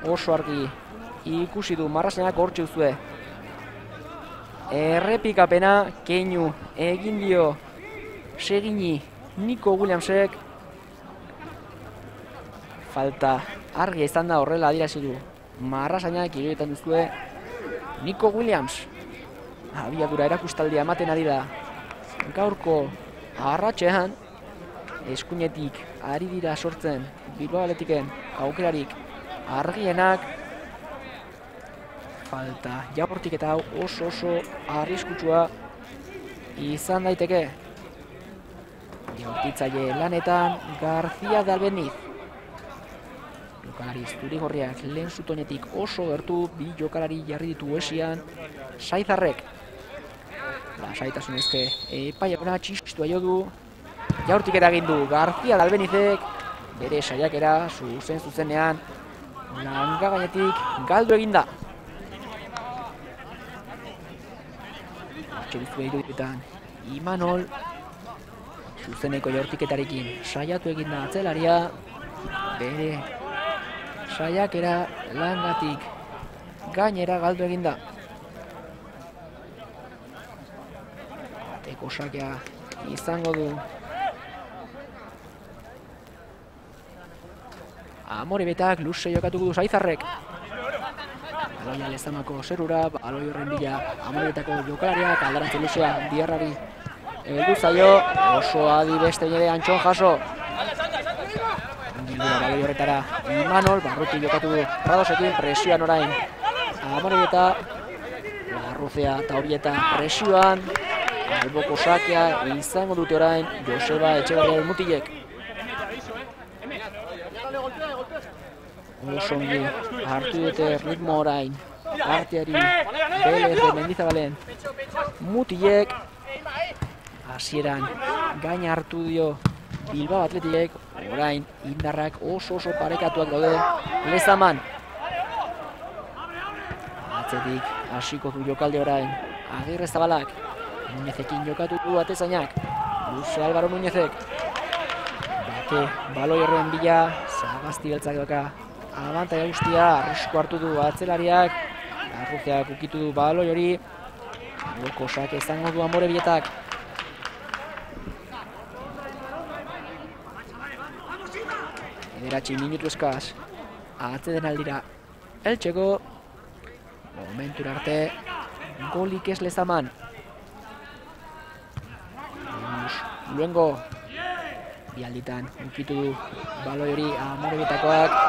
Oso argi ikusi du marrasainak hortxe duzue. Errepikapena keinu egin dio. Segini Niko Williamsek falta. Argia izan da horrela adierazi du. Marrasainak iruditan duzue Niko Williams. Abiadura erakustaldia ematen ari da. Gaurko arratxean eskuinetik ari dira sortzen Bilbao Atletiken aukerarik. Argienak falta. Jabortik eta oso oso arriskutsua izan daiteke. Jaurtitzaile lanetan García de Albeniz jokalari zurigorriak lehen zutonetik oso gertu bi jokalari jarri ditu esian saizarrek. Lasaitasunezke epaiakona txistua jo du. Jaurtik eta egin du García de Albenizek bere saiakera zuzen zuzenean langa gainetik galdu eginda Txerizue iruditan Imanol. Zuzeneko jortiketarekin saiatu egin da atzelaria. Bere Saiakera langatik Gainera galdu egin da. Teko sakea izango du. Amore betak luze jokatuko du zaizarrek Baloia lezamako zerura, baloi horren bila amoretako jokalariak aldaratzen luzea diarrari Eldu zaio, oso adi beste nire antxon jaso Gildura baloi horretara Imanol, barruti jokatu du Radosekin presioan orain. Amore Larruzea eta horieta presioan Alboko sakea izango dute orain Joseba Etxegarria mutilek. Osongi hartu dute ritmo orain. Partiari Belez de Mendizabalen. Mutilek hasieran gaina hartu dio Bilbao Atletikek orain indarrak oso oso parekatuak daude. Lezaman. Atzetik hasiko du jokalde orain. Agirre zabalak. Nunezekin jokatu du atezainak. Luze Álvaro Nuñezek bake baloi horren bila. Zagazti beltzak doka abantaia guztia arrisko hartu du atzelariak. Arruzeak ukitu du baloi hori. Lokosak izango du amore bietak Ederatzi minutu eskaz Atze den aldira Eltseko Momentura arte Golik ez lezaman Luengo Bialditan ukitu du Baloi hori amore bietakoak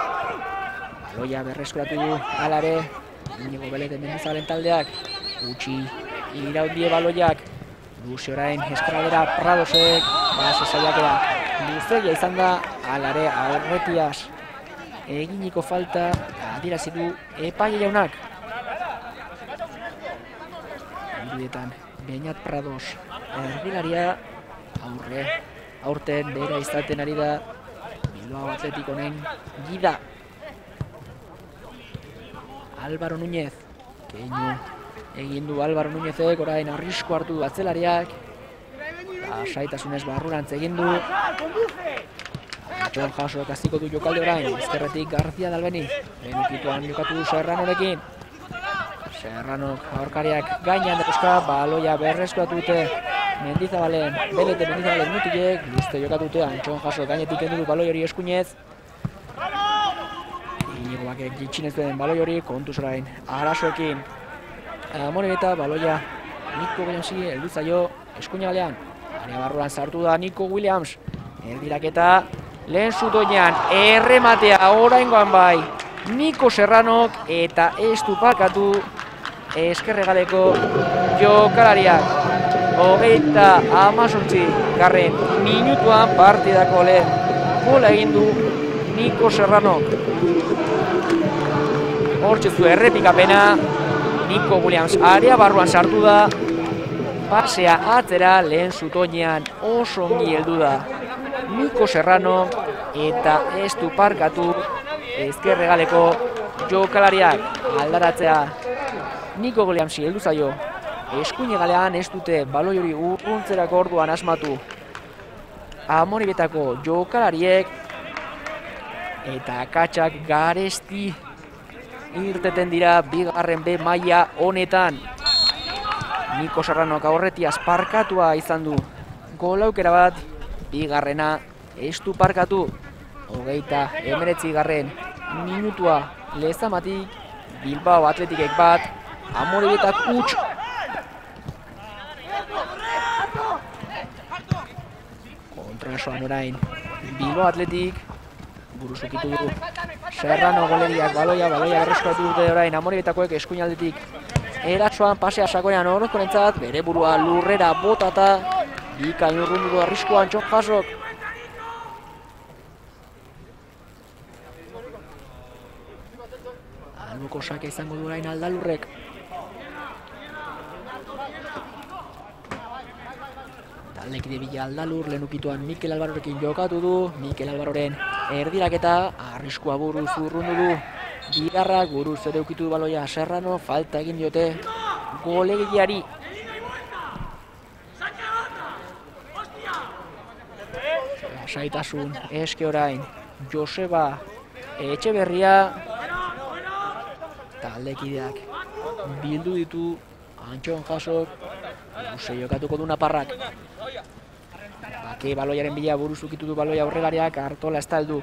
Baloia berreskuratu du Alare Inigo belete mendizabalen taldeak Utsi iraudie baloiak. Luze orain eskralera Pradosek Base saiakera. Luzegia izan da Alare aurretiaz Eginiko falta Adirazi du epaile jaunak. Irudietan Beñat Prados. Erdilaria Aurre Aurten bera izaten ari da Bilbao Atletik honen gida. Álvaro Núñez Keinu egin du Álvaro Núñezek orain arrisko hartu du atzelariak. Eta saitasunez barrurantz egin du Atxon jaso kastiko du jokalde orain. Ezkerretik García Dalbeni. Benukituan jokatu Serranorekin. Serranok aurkariak gainean dauzka baloia berreskuratu dute. Mendizabalen, belete Mendizabalen mutilek, luzte jokatu dute. Antxon jaso gainetik kendu du baloi hori eskuinez. Inigo bakek gitxinez duen baloi hori kontuz orain arasoekin Amore eta baloia Nico Williamsi heldu zaio eskuina balean. Area barruan sartu da Nico Williams. Erdiraketa lehen zutoinean errematea oraingoan bai. Nico Serranok eta ez du pakatu eskerregaleko jokalariak. Hogeita amazortzi garren minutuan partidako lehen gola egin du Nico Serranok. Hortxe zu errepikapena, Nico Williams area barruan sartu da. Pasea atzera lehen zutoinean oso ongi heldu da. Nico Serrano eta ez du parkatu ezkerregaleko jokalariak aldaratzea. Nico Williams heldu zaio. Eskuine galean ez dute baloi hori urruntzerako orduan asmatu. Amoribetako jokalariek eta akatsak garesti irteten dira bigarren B maila honetan. Niko Serranoak aurretiaz parkatua izan du. Gol aukera bat, bigarrena ez du parkatu. Hogeita emeretzi garren minutua lezamatik Bilbao atletikek bat, amoribietak huts. Kontrasoan orain, Bilbao atletik, buruzukitu du Serrano goleriak baloia, baloia berrezkoatu dute orain amoribetakoek eskuinaldetik erasoan pasea sakonean orozkorentzat, bere burua lurrera botata, bikain urrundu du arriskoan txok jasok. Albuko sake izango du orain aldalurrek. Taldekide bila aldalur lehenukituan Mikel Albarorekin jokatu du, Mikel Albaroren erdiraketa, arriskua buruz urrundu du, bigarrak buruz ere ukitu baloia Serrano, falta egin diote golegiari. Saitasun eske orain Joseba Etxeberria. Taldekideak bildu ditu Antxon jasok Luze jokatuko du naparrak. Bake baloiaren bila buruz ukitu du baloia aurrelariak Artola ez heldu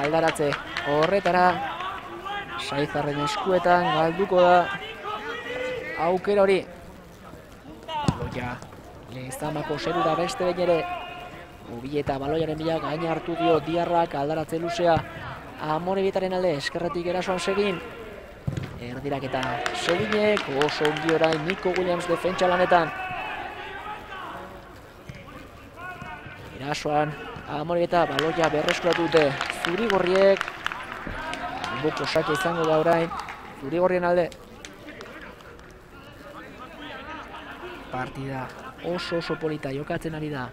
aldaratze horretara Saizarren eskuetan galduko da aukera hori. Baloia lehizamako zerura beste behin ere Ubi eta baloiaren bila gain hartu dio diarrak aldaratze luzea amorebietaren alde eskerretik erasoan segin. Erdirak eta seginek oso ongi orain Nico Williams defentsa lanetan. Erasoan Amorebieta baloia berreskuratu dute zuri gorriek. Alboko sake izango da orain zuri gorrien alde. Partida oso oso polita jokatzen ari da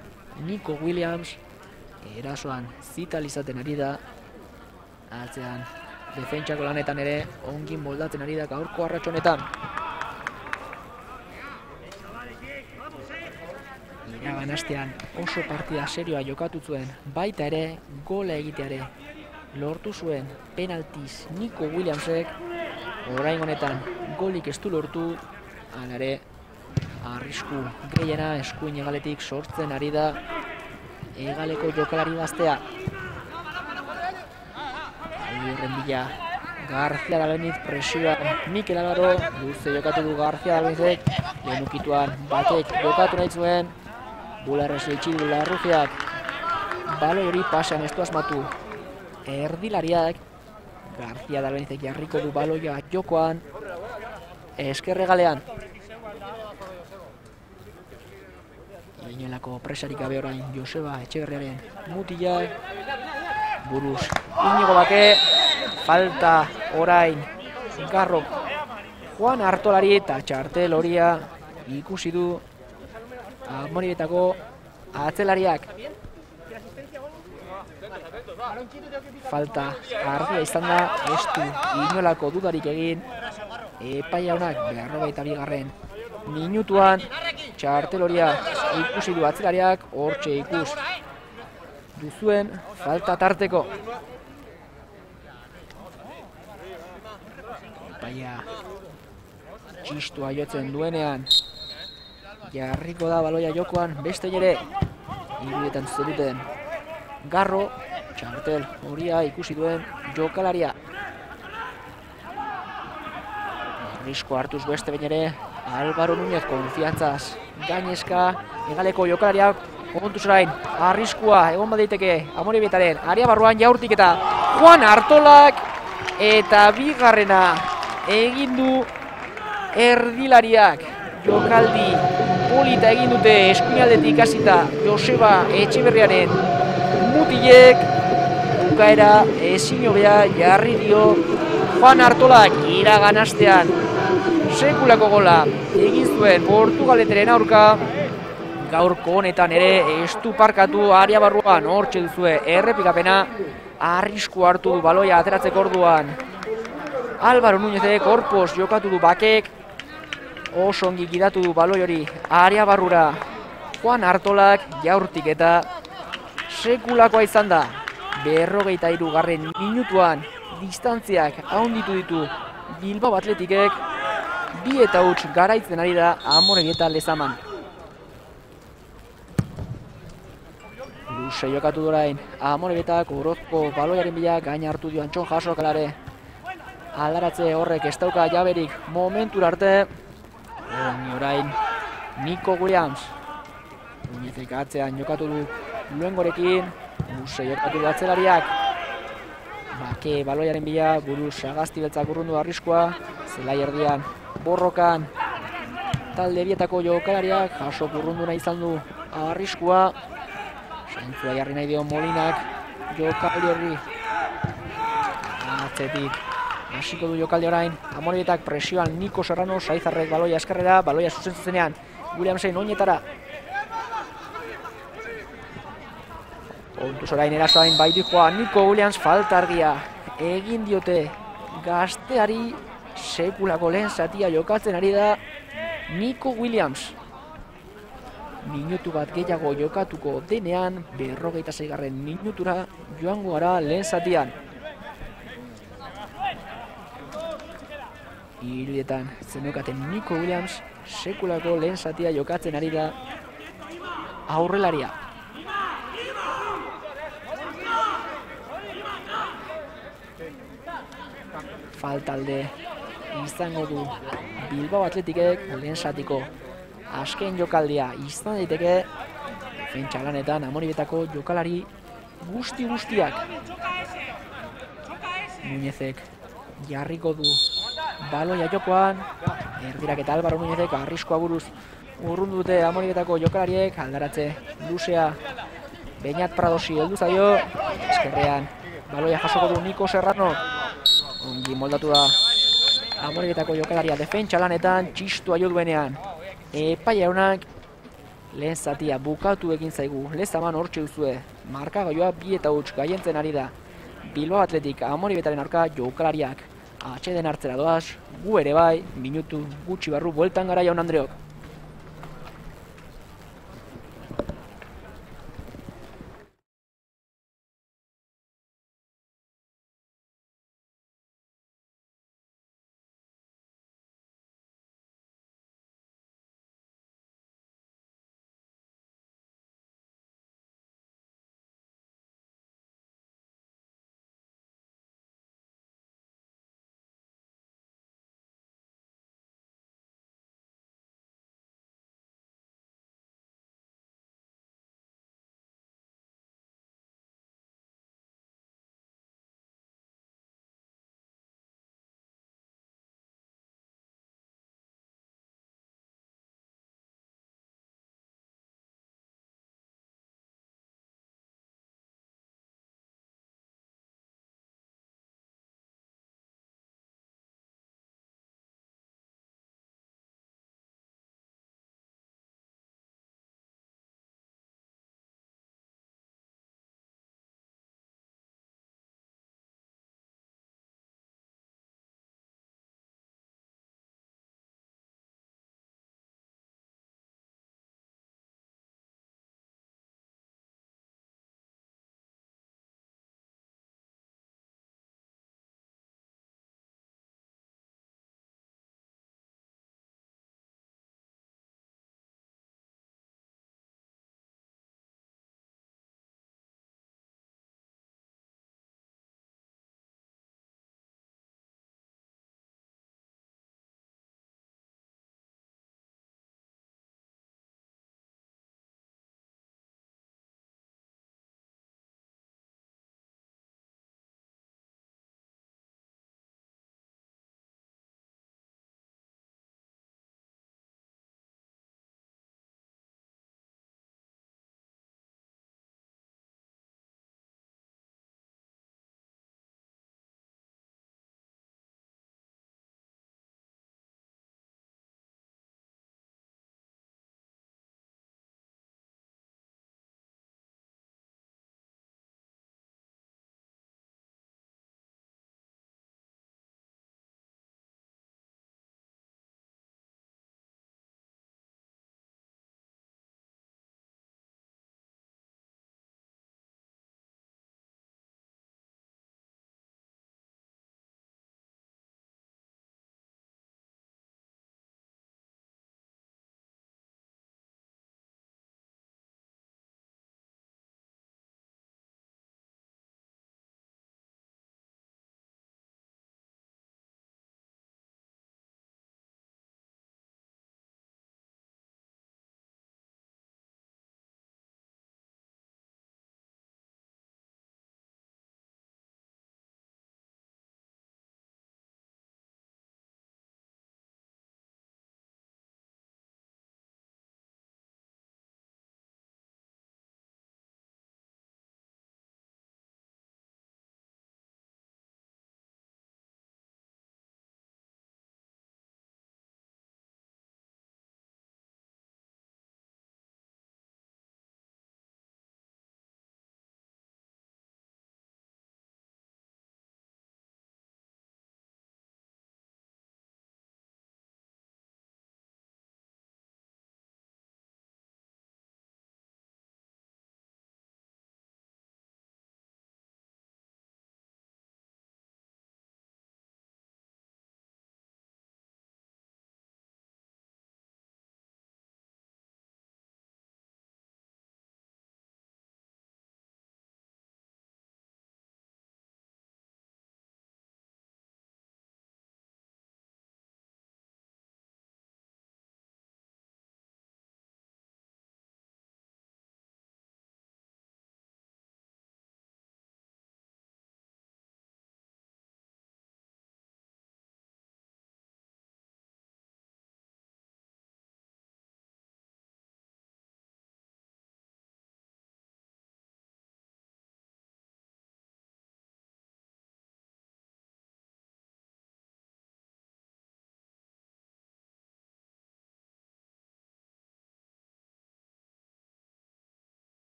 Nico Williams erasoan zital izaten ari da. Atzean defentsako lanetan ere ongin moldatzen ari da gaurko arratsonetan iragan astean oso partida serioa jokatu zuen baita ere gola egiteare lortu zuen penaltiz Nico Williamsek. Orain honetan golik ez du lortu alare arrisku gehiena eskuin egaletik sortzen ari da egaleko jokalari gaztea. Horren bila García Dalbeniz presioa Mikel Alvaro luze jokatu du García Dalbenizek lenukituan batek jokatu nahi zuen bularrez leitsi du balo hori pasean ez du asmatu. Erdilariak García Dalbenizek jarriko du baloia jokoan eskerregalean Inolako presarik gabe orain Joseba Etxeberriaren mutilak buruz inigo bake falta orain garro Juan Artolari eta txartel horia ikusi du Amoribetako atzelariak. Falta argia izan da ez du inolako dudarik egin. Epaia honak beharrogeita bigarren minutuan txarteloria ikusi du atzelariak hortxe ikus. Duzuen falta tarteko. Epaia txistua jotzen duenean. Jarriko da baloia jokoan beste ere irudetan zeruten garro txartel horia ikusi duen jokalaria. Risko hartuz beste bain ere Álvaro Núñez konfiantzaz gainezka egaleko jokalariak kontuz orain arriskua egon badaiteke amore betaren aria barruan jaurtik eta Juan Artolak eta bigarrena egin du erdilariak. Jokaldi polita egin dute eskuinaldetik hasita Joseba Etxeberriaren mutilek. Bukaera ezin jarri dio Juan Artolak iragan astean sekulako gola egin zuen Portugaleteren aurka. Gaurko honetan ere estu parkatu aria barruan hortxe duzue errepikapena arrisku hartu du baloia ateratzeko orduan. Álvaro Núñezek korpos jokatu du bakek oso ongi gidatu du baloi hori aria barrura. Juan Artolak jaurtik eta sekulakoa izan da. Berrogeita garren minutuan distantziak haunditu ditu Bilbao Atletikek bi eta huts garaitzen ari da Amoregi eta Lezaman. Luze jokatu dorain Amoregetak urozko baloiaren bila gaina hartu dio Antxon Jasok alare. Aldaratze horrek ez dauka jaberik momentur arte. Oni orain Nico Williams. Unizik atzean jokatu du luengorekin. Luze jokatu du atzelariak. Bake baloiaren bila buruz sagazti beltzak urrundu arriskoa. Zelai erdian borrokan talde bietako jokalariak jaso burrundu nahi izan du arriskua. Saintzua jarri nahi dio Molinak jokaldi horri. Atzetik hasiko du jokaldi orain. Amorietak presioan Niko Serrano Saizarrek baloia eskarrera, baloia zuzen zuzenean Williamsen oinetara. Ontuz orain erasoain baiti joa Niko Williams faltargia egin diote gazteari sekulako lehen zatia jokatzen ari da Nico Williams. Minutu bat gehiago jokatuko denean, berrogeita zeigarren minutura joango gara lehen zatian. Irudietan zenokaten Nico Williams sekulako lehen zatia jokatzen ari da aurrelaria. Faltalde izango du. Bilbao Atletikek lehen satiko. Asken jokaldia izan daiteke. Defentsa lanetan amoribetako jokalari guzti guztiak. Nuñezek jarriko du. Baloia jokoan erdirak eta Álvaro Nuñezek arriskoa buruz urrundu dute amoribetako jokalariek. Aldaratze luzea Beñat Pradosi heldu zaio. Eskerrean baloia jasoko du Niko Serrano. Ongi moldatu da Amorebetako jokalaria defentsa lanetan txistu aio duenean. Epai jaunak lehen zatia bukatu egin zaigu. Lezaman hortxe duzue. Markagailua bi eta huts gaientzen ari da. Bilbao Atletik amori betaren aurka jokalariak. Atxeden hartzera doaz, gu ere bai, minutu gutxi barru bueltan gara jaun Andreok.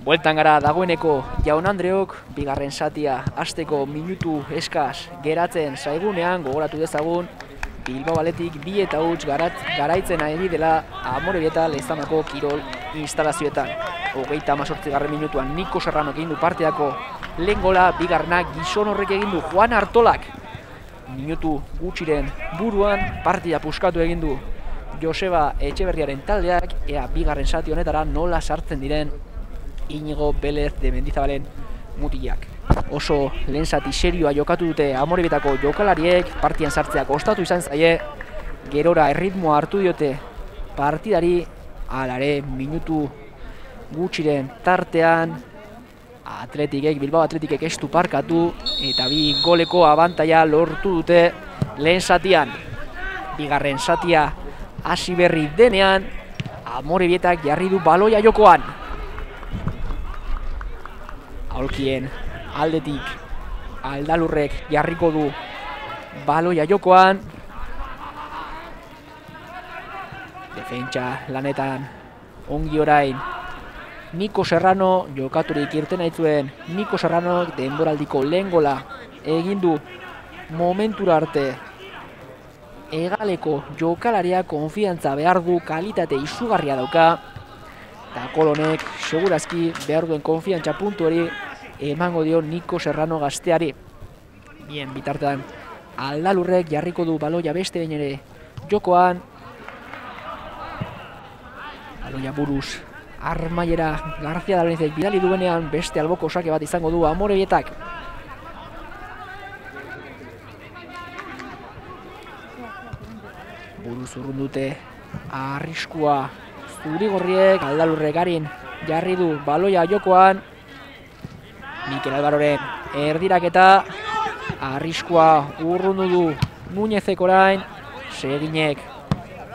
Bueltan gara dagoeneko jaun Andreok bigarren satia asteko minutu eskaz geratzen zaigunean gogoratu dezagun Bilbao baletik bi eta huts garaitzen ari dela amore bieta lezamako kirol instalazioetan. Hogeita amazortzi garren minutuan Niko Serrano egin du parteako lehen gola bigarrenak gizon horrek egin du Juan Artolak. Minutu gutxiren buruan partida puskatu egin du Joseba Etxeberriaren taldeak ea bigarren sati honetara nola sartzen diren Inigo Belez de Mendizabalen mutilak. Oso lehen zati serioa jokatu dute amorebetako jokalariek, partian sartzea kostatu izan zaie, gerora erritmoa hartu diote partidari, alare minutu gutxiren tartean, atletikek, Bilbao atletikek estu parkatu, eta bi goleko abantaia lortu dute lehen zatian. Bigarren satia hasi berri denean, amorebietak jarri du baloia jokoan aurkien aldetik aldalurrek jarriko du baloia jokoan. Defentsa lanetan ongi orain. Niko Serrano jokaturik irten aitzuen Niko Serrano denboraldiko lehen gola egindu momentura arte. Egaleko jokalaria konfiantza behar du kalitate izugarria dauka eta kolonek segurazki behar duen konfiantza puntu hori emango dio Niko Serrano gazteari. Bien, bitartean, aldalurrek jarriko du baloia beste bain ere jokoan. Baloia buruz, armaiera Garzia Dalbenzek bidali duenean beste alboko osake bat izango du amore bietak. Buruz urrun dute arriskua zurigorriek aldalurrek garin jarri du baloia jokoan. Mikel Albaroren erdiraketa arriskua urrundu du Nuñezek orain. Seginek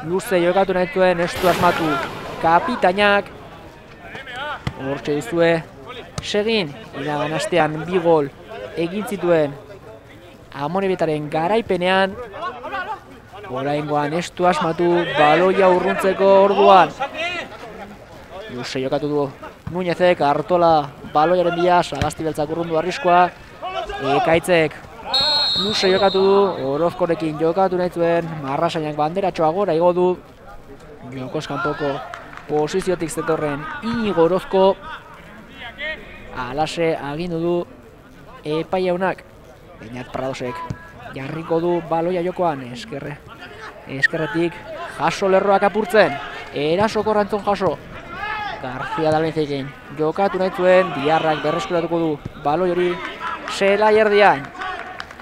luze jokatu nahi zuen estu asmatu kapitainak. Hortxe duzue segin iragan astean bi gol egin zituen amonebetaren garaipenean oraingoan estu asmatu baloia urruntzeko orduan luze jokatu du Nuñezek hartola baloiaren bila, sagazti beltzak urrundu arriskoa. Ekaitzek luze jokatu du, orozkorekin jokatu nahi zuen, marrasainak banderatxoa gora igo du. Jokos kanpoko posiziotik zetorren inigo orozko. Alase agindu du epai haunak. Bainat Pradosek jarriko du baloia jokoan, eskerre. Eskerretik jaso lerroak apurtzen, erasoko rantzon jaso. García Dalbenzekin jokatu nahi zuen, diarrak berreskuratuko du baloi hori zela jerdian.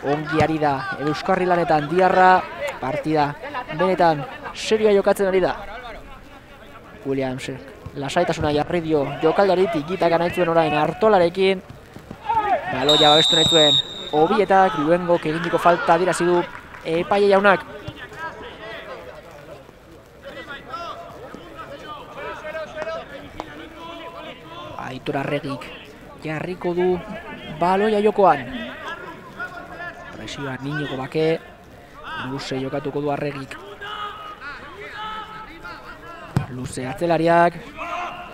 Ongi ari da, Euskarri lanetan diarra, partida benetan serioa jokatzen ari da. Williams, lasaitasuna jarri dio jokaldari tikitaka nahi zuen orain hartolarekin. Baloia babestu nahi zuen, obietak, duengo keginiko falta dirazi du epaile jaunak. Aitor Arregik jarriko du baloia jokoan. Presioa niñoko bake, luze jokatuko du Arregik. Luze atzelariak,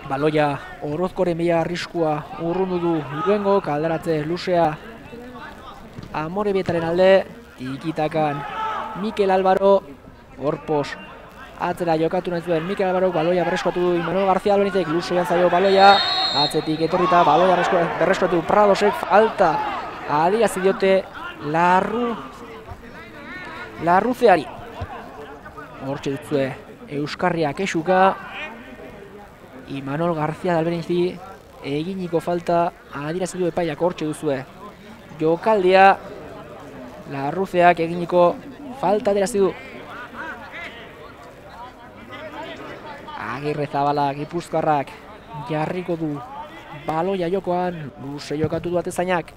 baloia orozkoren bila arriskua urrundu du duengo, kaldaratze luzea amore bietaren alde, ikitakan Mikel Álvaro, Orpos atzera jokatu nahi zuen. Mikel Álvaro, baloia berreskatu du Imanol García Albenitek, luzean zaio baloia, atzetik etorrita baloia berreskuratu Pradosek falta. Adiazi diote larru larruzeari. Hortxe dutzue Euskarriak esuka Imanol García Dalbenizi eginiko falta adierazi du epaiak hortxe duzue jokaldia larruzeak eginiko falta adierazi du Agirre Zabala Gipuzkoarrak jarriko du baloia jokoan, luze jokatu du atezainak.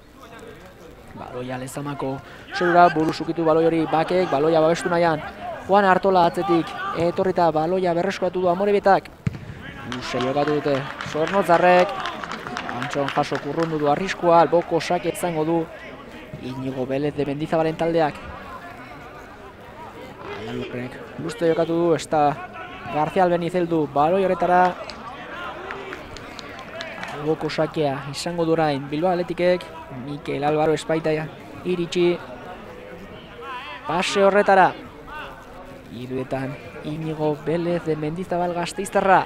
Baloia lezamako zerura buruzukitu baloi hori bakek, baloia babestu nahian. Juan Artola atzetik, etorrita baloia berreskoatu du amorebetak. Luze jokatu dute, zornotzarrek. Antxon jaso kurrundu du arriskoa, alboko sake izango du. Inigo Belez de Mendizabalen taldeak. Alalurrek, luze jokatu du, ez da García Albeniz heldu baloi horretara Boko sakea izango durain Bilbao Atletikek, Mikel Alvaro espaita iritsi. Pase horretara. Iruetan Inigo Belez de Mendizabal gazteiztarra.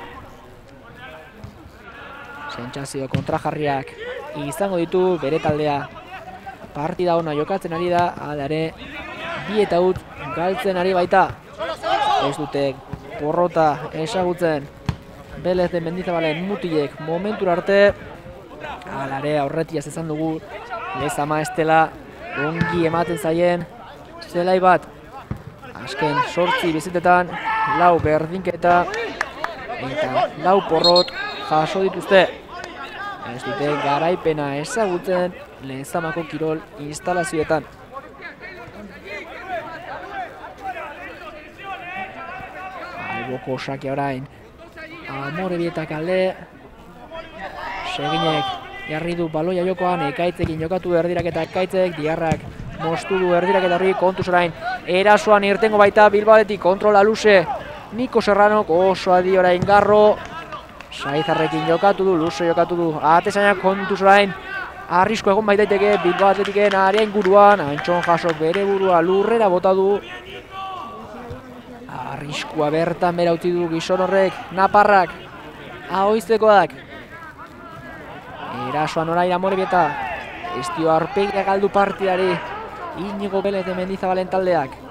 Sentsazio kontrajarriak izango ditu bere taldea. Partida ona jokatzen ari da, adare bi eta ut galtzen ari baita. Ez dute porrota esagutzen Belez de Mendizabalen mutilek momentur arte alare aurretiaz ezan dugu lezama estela ongi ematen zaien zelai bat azken sortzi bizitetan lau berdinketa eta lau porrot jaso dituzte ez dute garaipena ezagutzen lezamako kirol instalazioetan. Alboko sake orain Amore bietak alde. Seginek jarri du baloia jokoan Ekaitzekin jokatu erdirak eta ekaitzek Diarrak mostu du erdirak eta horri kontu zorain Erasoan irtengo baita Bilbadetik kontrola luze. Niko Serranok oso adi orain garro Saizarrekin jokatu du, luze jokatu du. Atesainak kontu zorain Arrisko egon baitaiteke Bilbao atletiken aria inguruan. Antxon jasok bere burua lurrera bota du. Arriskua bertan bera utzi du gizon horrek, naparrak, ahoiztekoak. Erasoan orain amorebieta, ez dio arpegia galdu partidari, inigo belez de mendizabalen taldeak.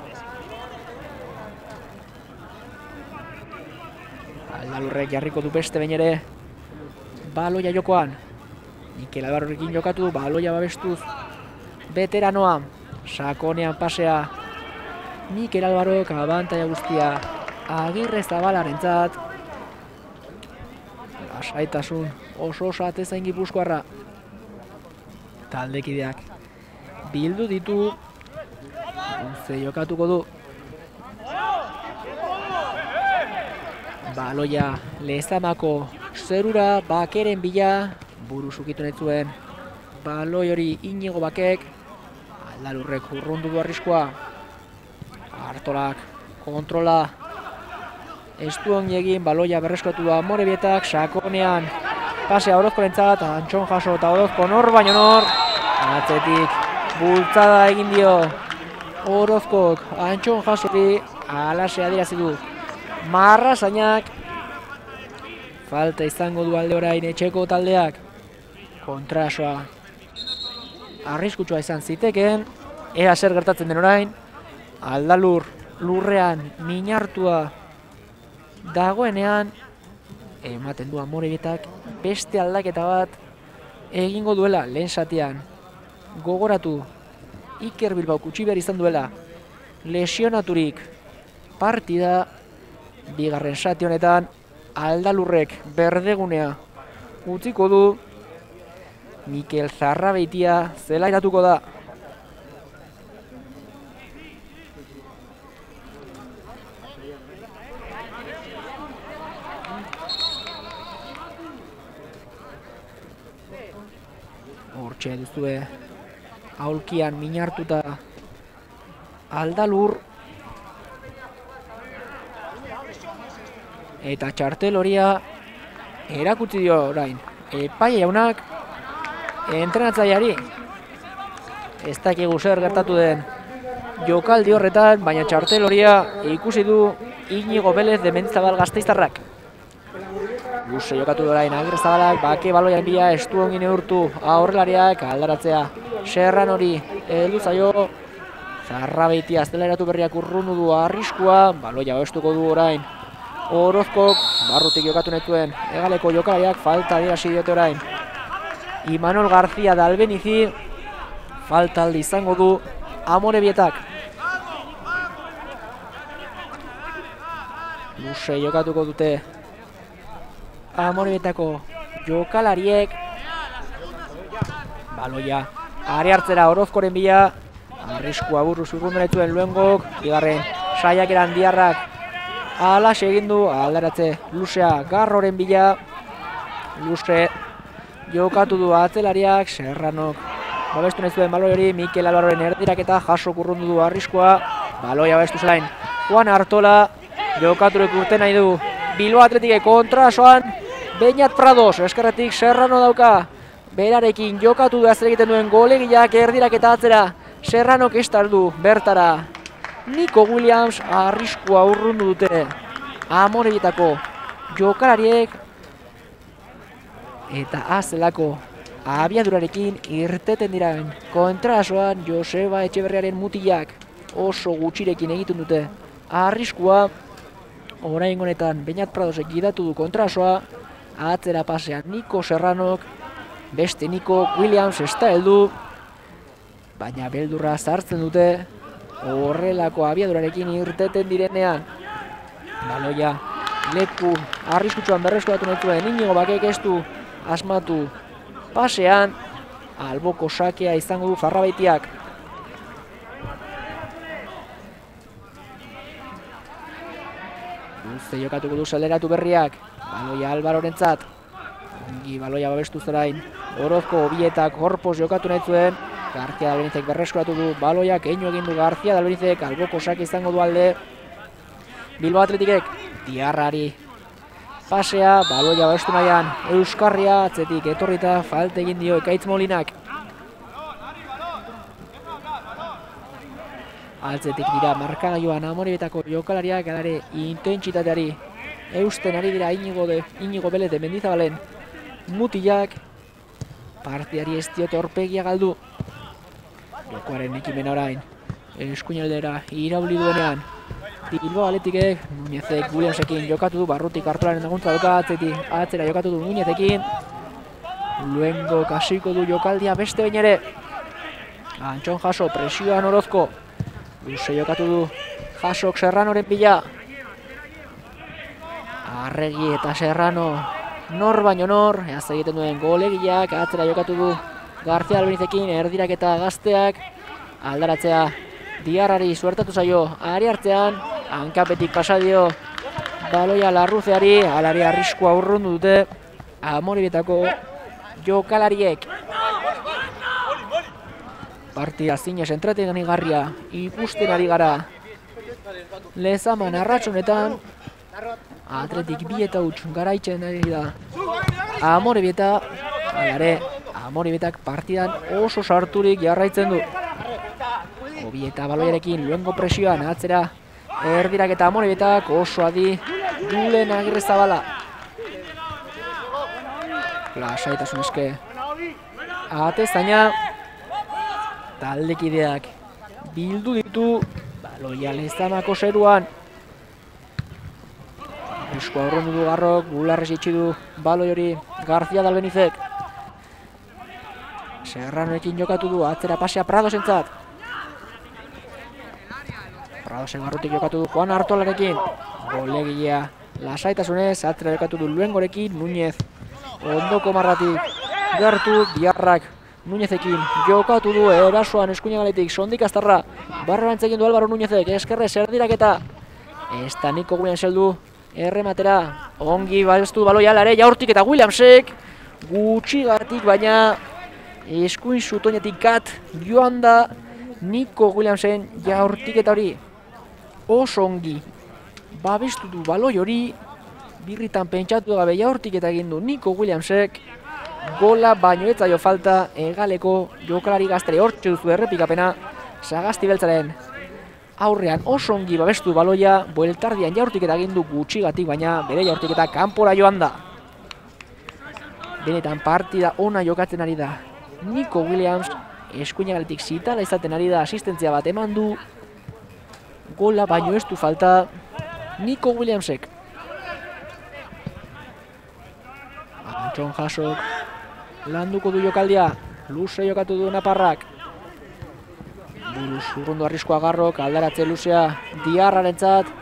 Aldalurrek jarriko du beste bain ere, baloia jokoan. Mikel Albarrorekin jokatu, baloia babestuz, veteranoa, sakonean pasea, Mikel Albarok abantaia guztia agirre zabalaren zat. Lasaitasun oso oso atezain gipuzkoarra. Taldekideak bildu ditu. Ze jokatuko du. Baloia lezamako zerura bakeren bila. Buru sukitu netzuen. Baloi hori inigo bakek. Aldalurrek urrundu du arriskoa. Artolak kontrola ez egin baloia berreskatu da Morebietak sakonean pasea Orozkorentzat Antxon jaso eta Orozko nor baino nor atzetik bultzada egin dio Orozkok Antxon jasori alase adierazi du marra zainak falta izango du alde orain etxeko taldeak. Kontrasoa. Arriskutsua izan ziteken ea zer gertatzen den orain. Aldalur lurrean minartua dagoenean ematen du amorebietak beste aldaketa bat egingo duela lehen satean gogoratu Iker Bilbao kutsi behar izan duela. Lesionaturik partida bigarren sati honetan aldalurrek berdegunea utziko du. Mikel Zarrabeitia zela iratuko da. Hortxe duzue aulkian minartuta aldalur eta txartel horia erakutzi dio orain epai jaunak entrenatzaiari ez dakigu zer gertatu den jokaldi horretan, baina txartel horia ikusi du Inigo Belez de Mentzabal gazteiztarrak. Luze jokatu dorain agirrezabalak, bake baloian bila estu ongin eurtu aurrelariak aldaratzea. Serran hori heldu zaio, zarra behitia eratu berriak urrundu du arriskua, baloia oestuko du orain. Orozkok, barrutik jokatu netuen, egaleko jokalaiak falta dira diote orain. Imanol Garzia da albenizi, falta aldi izango du amore bietak. Luze jokatuko dute Amorebetako jokalariek. Baloia Ari hartzera orozkoren bila. Arriskua burru zurrundenetuen luengok. Bigarren saiak eran diarrak Alas egindu aldaratze Lusea garroren bila Luse Jokatu du atzelariak Serranok Babestu nahi zuen baloi hori Mikel Alvaroren erdirak eta jaso kurrundu du arriskoa Baloia babestu zelain Juan Artola Jokaturek urte nahi du Bilbo Atletike kontra soan Beñat Prados, eskerretik Serrano dauka. Berarekin jokatu da zer egiten duen golegiak erdirak eta atzera. Serrano kestaldu bertara. Nico Williams arriskua urrundu dute. Amorebitako jokalariek eta azelako abiadurarekin irteten diraen kontrasoan Joseba Etxeberriaren mutilak oso gutxirekin egiten dute. Arriskua orain honetan Beñat Pradosek gidatu du kontrasoa. Atzera pasean Niko Serranok beste Niko Williams ez da heldu baina beldurra zartzen dute horrelako abiadurarekin irteten direnean. Baloia leku arriskutsuan berreskuratu nahi zuen. Inigo bakek ez du asmatu. Pasean alboko sakea izango du farrabaitiak. Luze jokatuko du saleratu berriak. Baloia Albarorentzat Ongi baloia babestu zerain Orozko bietak horpos jokatu nahi zuen García Dalbenizek berreskuratu du Baloiak einu egin du García Dalbenizek alboko sake izango du alde. Bilbao Atletikek Diarrari Pasea, baloia babestu nahian Euskarria atzetik etorrita falte egin dio Ekaitz Molinak. Altzetik dira markagailuan amoribetako jokalariak galare intentsitateari. Eusten ari dira inigo, de, inigo belete mendizabalen. Mutilak partiari ez dio torpegia galdu jokoaren ekimen orain. Eskuinaldera irauli duenean. Bilbo aletikek Nunezek Williamsekin jokatu du barrutik hartolaren daguntza doka atzetik atzera jokatu du Nunezekin Luengo kasiko du jokaldia beste bain ere. Antxon jaso presioan orozko. Luze jokatu du jasok Serranoren pila Arregi eta Serrano nor baino nor Eaz egiten duen golegiak atzera jokatu du García Albenizekin erdirak eta gazteak Aldaratzea. Diarrari suertatu zaio ari hartzean Hankapetik pasadio Baloia larruzeari Alari arriskua urrundu dute Amoribetako jokalariek. Partida zinez entretegan igarria ikusten ari gara. Lezaman arratsonetan Atletik bi eta huts garaitzen ari da. Amorebieta Alare Amorebetak partidan oso sarturik jarraitzen du. Obieta baloiarekin luengo presioan atzera Erdirak eta Amorebetak oso adi Julen agirre zabala Lasaitasun eske. Atezaina Taldekideak Bildu ditu Baloia lezamako zeruan. Eskoa horren du garrok Bularrez itxi du baloi hori Garzia Dalbenizek Serranoekin jokatu du Atzera pasea Prado zentzat Pradosen barrutik jokatu du Juan Artolarekin. Golegilea Lasaitasunez Atzera jokatu du Luengorekin Núñez Ondoko marratik Gertu Biarrak Nuñezekin jokatu du erasoan eskuina galetik sondik aztarra barra bantzekin du Álvaro Nuñezek eskerre serdirak eta ez da niko gurean zeldu errematera ongi balztu baloia alare jaurtik eta Williamsek gutxigatik baina eskuin zutoinetik kat joan da Niko Williamsen jaurtik eta hori. Oso ongi. Babestu du baloi hori birritan pentsatu gabe jaurtik eta egin du Niko Williamsek. Gola baino ez zaio falta egaleko jokalari gaztere hortxe duzu errepikapena sagasti beltzaren. Aurrean oso ongi babestu baloia bueltardian jaurtik eta gindu gutxigatik baina bere jaurtik eta kanpora joan da. Benetan partida ona jokatzen ari da Nico Williams eskuinagaletik zitala izaten ari da asistentzia bat eman du gola baino ez du falta Nico Williamsek Antxon jasok landuko du jokaldia, luze jokatu du naparrak. Buruz urrundu arriskoa garrok, aldaratze luzea diarraren zat.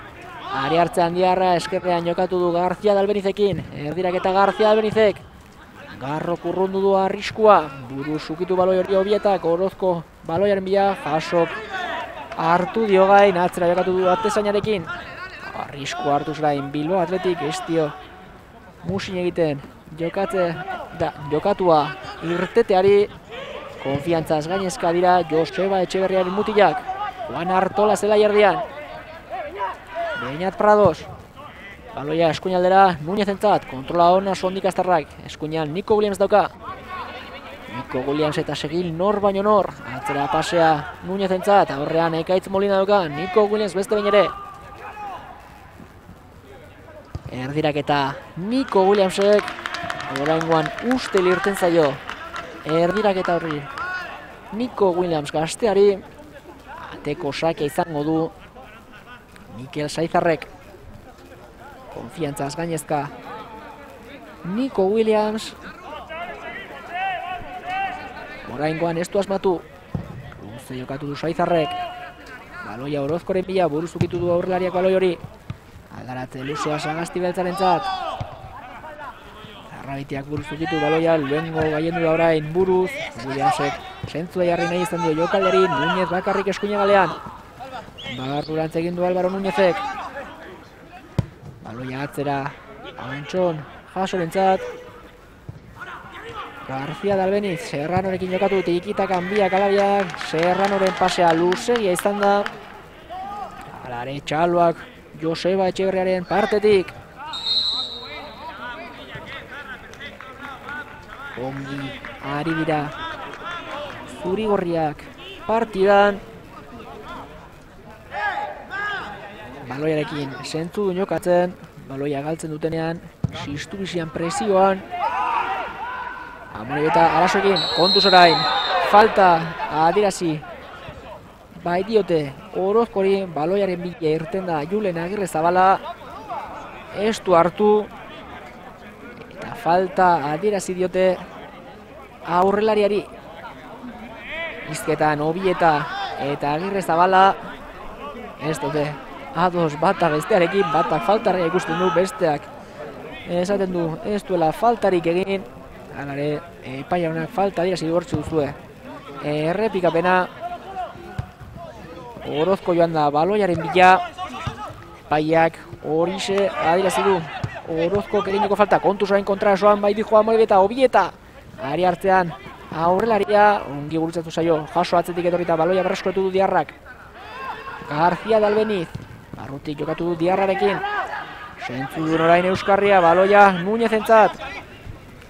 Ari hartzean diarra, eskerrean jokatu du Garzia Dalbenizekin. Erdirak eta Garzia Dalbenizek. Garrok urrundu du arriskoa. Buruz ukitu baloi hori obietak, orozko baloiaren bila, jasok. Hartu dio gain, atzera jokatu du atezainarekin. Arriskoa hartu zerain, Bilbo Atletik, ez dio musin egiten. Jokatze da, jokatua irteteari konfiantzaz gainezka dira Joseba Etxeberriaren mutilak. Juan Artola zela jardian. Beñat Prados Baloia eskuinaldera Nunez entzat, kontrola hona sondik astarrak. Eskuinan Niko Williams dauka. Niko Williams eta segil nor baino nor. Atzera pasea Nunez entzat, aurrean ekaitz molina dauka. Niko Williams beste bain ere. Erdirak eta Niko Williamsek oraingoan uste lirten zaio. Erdirak eta horri. Niko Williams gazteari ateko sakia izango du Mikel Saizarrek konfiantzaz gainezka. Nico Williams. Oraingoan ez du asmatu. Luze jokatu du Saizarrek. Baloia orozkoren bila buruzukitu du aurrelariak baloi hori. Aldaratze luzea sagasti beltzaren zat Zarrabitiak buruzukitu baloia luengo gaiendu da orain buruz. Williamsek sentzua jarri nahi izan dio jokalderi Núñez bakarrik eskuina galean Bagarrurantz egin du Álvaro Núñezek Baloia atzera Antxon jasorentzat García Dalbeniz Serranorekin jokatu tikitak hanbiak alabiak Serranoren pasea luzegia izan da. Alare txaloak Joseba Etxeberriaren partetik. Ongi ari dira Zurigorriak partidan Baloiarekin sentzu du jokatzen, baloia galtzen dutenean, sistu bizian presioan. Amore eta arazoekin, kontuz orain, falta adirazi. Bai diote, orozkori baloiaren bila irten da Julen Agirre Zabala. Ez du hartu. Eta falta adirazi diote aurrelariari. Izketan, obieta eta Agirre Zabala. Ez dute, ados bata bestearekin, batak faltarria ikusten du besteak. Esaten du, ez duela faltarik egin, alare, epaia honak falta dira zigortzu duzue. Errepikapena, orozko joan da baloiaren bila, epaiak horixe adirazi du. Orozko kerineko falta, kontu zorain kontra esoan, bai di joan eta obieta. Ari hartzean, aurrelaria, ongi gurutzatu zaio, jaso atzetik etorrita baloia berreskoetu du diarrak. García Dalbeniz, Barrutik jokatu du diarrarekin. Sentzu du orain Euskarria, baloia Núñez entzat.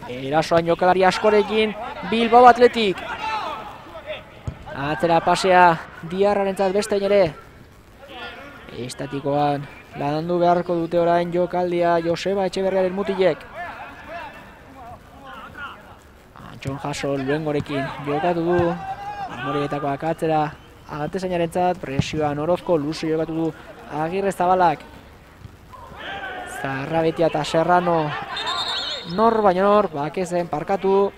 Erasoan jokalari askorekin, Bilbao atletik. Atzera pasea diarraren beste ere. Estatikoan landu beharko dute orain jokaldia Joseba Etxeberriaren mutilek. Antxon jaso luengorekin jokatu du. Amorietakoak atzera atezainaren zat, presioan orozko luze jokatu du Agirre Zabalak. Zarrabetia eta Serrano. Nor baina nor, bakezen parkatu.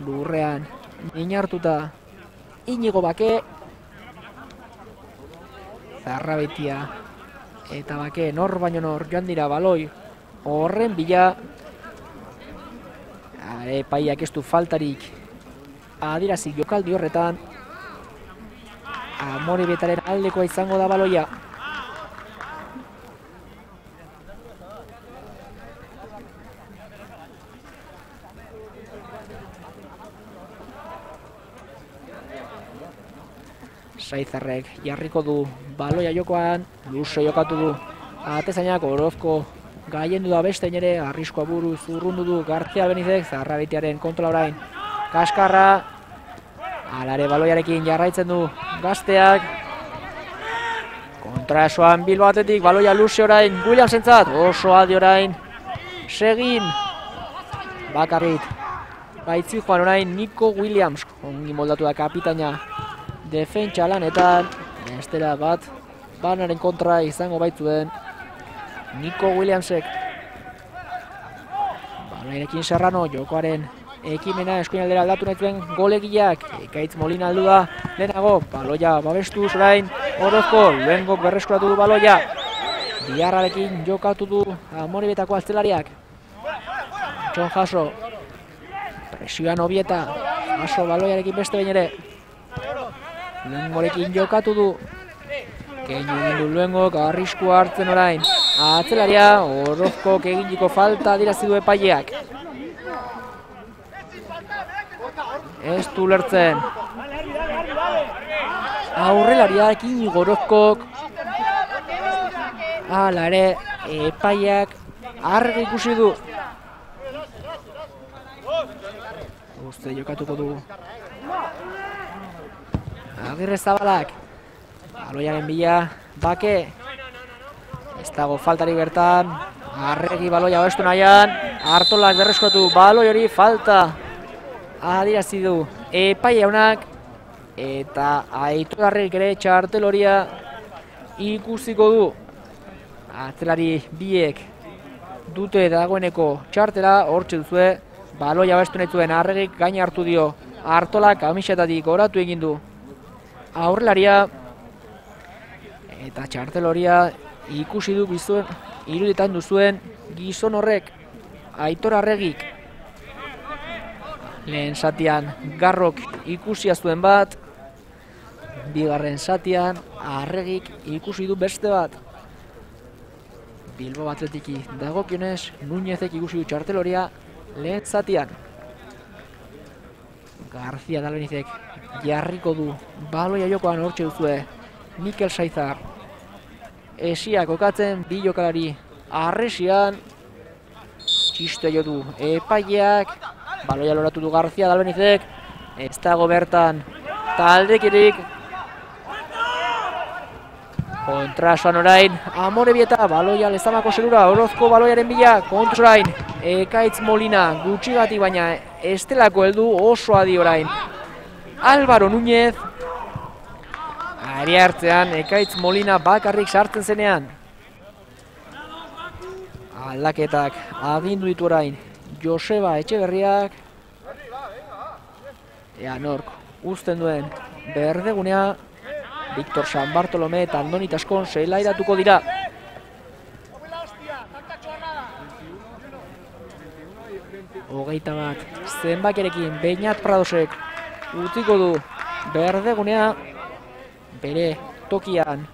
Lurrean Inartuta. Inigo bake. Zarrabetia Eta bake nor baina nor joan dira baloi. Horren bila. Epaiak ez du faltarik. Adirazik jokaldi horretan. Amore betaren aldekoa izango da baloia Saizarrek jarriko du baloia jokoan, luso jokatu du atezainak orozko gaien da beste ere, arriskoa buru zurrundu du García Benizek, zarrabitearen kontrola orain. Kaskarra, alare baloiarekin jarraitzen du gazteak. Kontra esoan Bilbo batetik, baloia luze orain, Williams entzat, oso adi orain, segin, bakarrit. Baitzi joan orain Nico Williams, ongi moldatu da kapitaina defentsa lanetan, bestera bat, banaren kontra izango baitzuen Nico Williamsek. Balairekin Serrano, jokoaren ekimena eskuinaldera aldatu nahi zuen golegiak, ekaitz molina aldu da, lehenago, baloia babestu zurain, orozko, luengok berreskuratu du baloia, biharrarekin jokatu du amoribetako alzelariak. Txon jaso, presioan obieta, jaso baloiarekin beste bain ere, Luengorekin jokatu du. Keinu du Luengok, arrisku hartzen orain. Atzelaria, orozko eginiko falta dirazi du epaileak. Ez du lertzen. Aurrelariak inigo orozkok. Hala ere, epaiak argi ikusi du. Uste jokatuko du. Agirre zabalak. Baloiaren bila, bake. Ez dago faltari bertan. Arregi baloia oestu nahian. Artolak berreskotu baloi hori falta. Adirazi du. Epai jaunak. Eta aitu arregi ere txartel horia ikusiko du. Atzelari biek dute dagoeneko txartela, hortxe duzue, baloia bestu nahi zuen arregik gaina hartu dio, hartolak amisetatik oratu egin du. Aurrelaria eta txartel horia ikusi du bizuen, iruditan duzuen gizon horrek, aitor arregik. Lehen satian garrok ikusia zuen bat, bigarren satian arregik ikusi du beste bat. Bilbo atletiki dagokionez, Nuñezek ikusi du txarteloria lehen zatian. Garzia Dalbenizek jarriko du. Baloia jokoan hortxe duzue Mikel Saizar. Esia kokatzen bi jokalari arresian txiste jo du epaileak. Baloia loratu du Garzia Dalbenizek ez dago bertan taldekirik. Kontrasoan orain, amore bieta, baloia lezamako zerura, orozko baloiaren bila, kontrasoan, ekaitz molina, gutxi gati baina, estelako heldu oso adi orain. Álvaro Núñez, ari hartzean, ekaitz molina bakarrik sartzen zenean. Aldaketak, agindu ditu orain, Joseba Etxeberriak, ea nork, uzten duen, berdegunea, Victor San Bartolome eta Andoni Taskon zelairatuko dira. Hogeita bat, zenbakerekin Beñat Pradosek utziko du berdegunea bere tokian.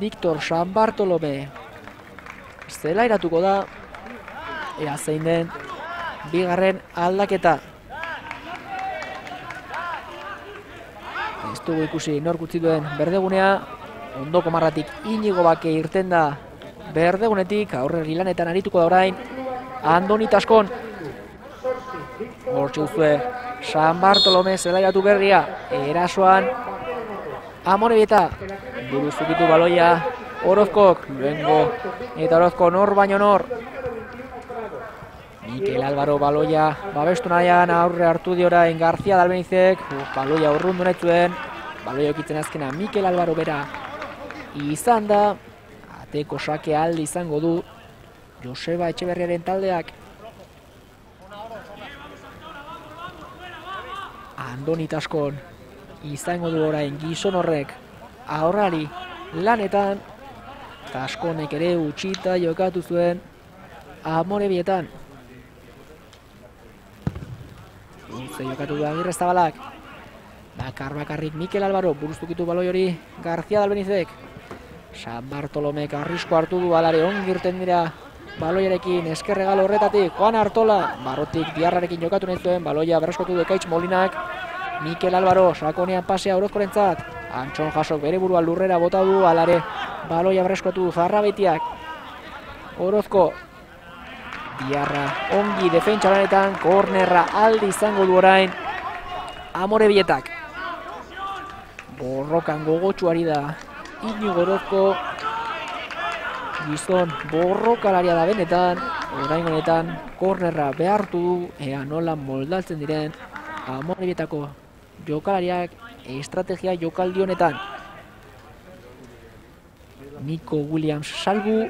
Victor San Bartolome zelairatuko da ea zein den bigarren aldaketa. Ez dugu ikusi nork utzi duen berdegunea, ondoko marratik inigo bake irten da berdegunetik, aurre gilanetan arituko da orain, Andoni Taskon. Hortxe duzue, San Bartolome zelaiatu berria, erasoan, Amore bieta, buruzukitu baloia, Orozkok, luengo, eta Orozko nor baino nor. Mikel Álvaro baloia. Babestu nahian aurre hartu diorain Garzia Dalbenizek, baloia urrundu nahi zuen, baloia okitzen azkena Mikel Álvaro bera. Izan da, ateko sake aldi izango du Joseba Etxeberriaren taldeak. Andoni Taskon izango du orain gizon horrek aurrari lanetan Taskonek ere utxita jokatu zuen amore bietan. Luze jokatu du agirre zabalak. Bakar bakarrik Mikel Álvaro buruztukitu baloi hori Garzia Dalbenizek. San Bartolomek arrisko hartu du alare ongirten dira baloiarekin eskerregalo horretatik Juan Artola barrotik diarrarekin jokatu nahi zuen baloia berreskotu du Ekaitz Molinak. Mikel Álvaro sakonean pasea orozkorentzat. Antxon jasok bere burua lurrera bota du alare baloia berreskotu Zarrabetiak. Orozko Diarra ongi defentsa lanetan kornerra aldi izango du orain. Amore bietak. Borrokan gogotxuari da. Inigo Orozko Gizon borrokalaria da benetan. Orain honetan kornerra behartu du Ea nola moldaltzen diren Amore bietako jokalariak estrategia jokaldi honetan. Nico Williams salbu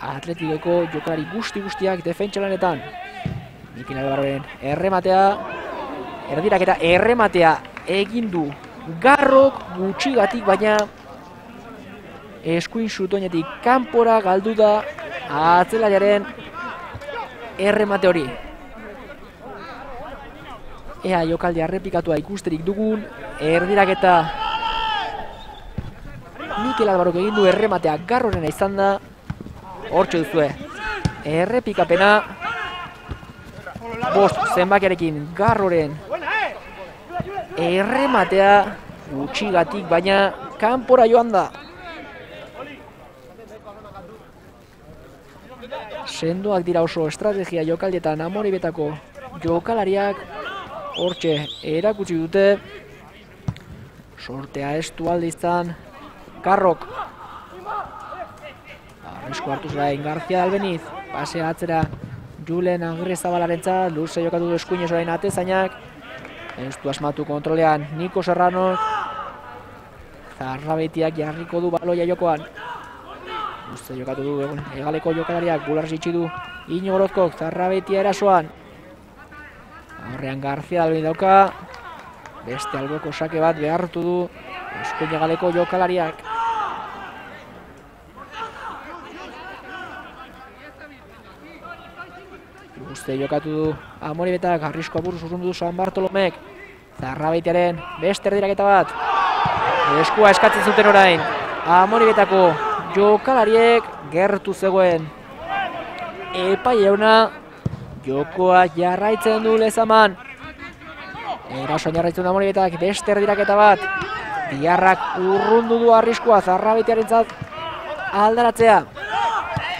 Atletikeko jokalari guzti guztiak defentsa lanetan. Mikel Albaroren errematea, erdirak eta errematea egin du. Garrok gutxigatik baina eskuin zutoinetik kanpora galdu da atzelariaren erremate hori. Ea jokaldi errepikatua ikusterik dugun, erdirak eta Mikel Albarok egin du errematea garrorena izan da, Hortxe duzue, errepikapena, bost zenbakiarekin garroren errematea gutxigatik, baina kanpora joan da. Sendoak dira oso estrategia jokaldietan amoribetako jokalariak. Hortxe erakutsi dute sortea estu alde izan karrok. Arrisku hartu zerain Garzia Albeniz. Pase atzera Julen Agirre Zabalaren luze jokatu du eskuinez orain atezainak. Ez du asmatu kontrolean Niko Serrano. Zarrabetiak jarriko du baloia jokoan Luze jokatu du egon egaleko jokalariak bular zitsi du Ino Gorozkok Zarrabetia erasoan Horrean Garzia Albeniz dauka Beste alboko sake bat behartu du Eskuin egaleko jokalariak Uste jokatu du Amoribetak, arrisko aburuz urrundu du San Bartolomek. Zarrabeitearen beste erdiraketa bat. Eskua eskatzen zuten orain. Amoribetako jokalariek gertu zegoen. Epai euna jokoa jarraitzen du lezaman. Erasoan jarraitzen du Amoribetak beste erdiraketa bat. Diarrak urrundu du arriskoa Zarrabeitearen zat aldaratzea.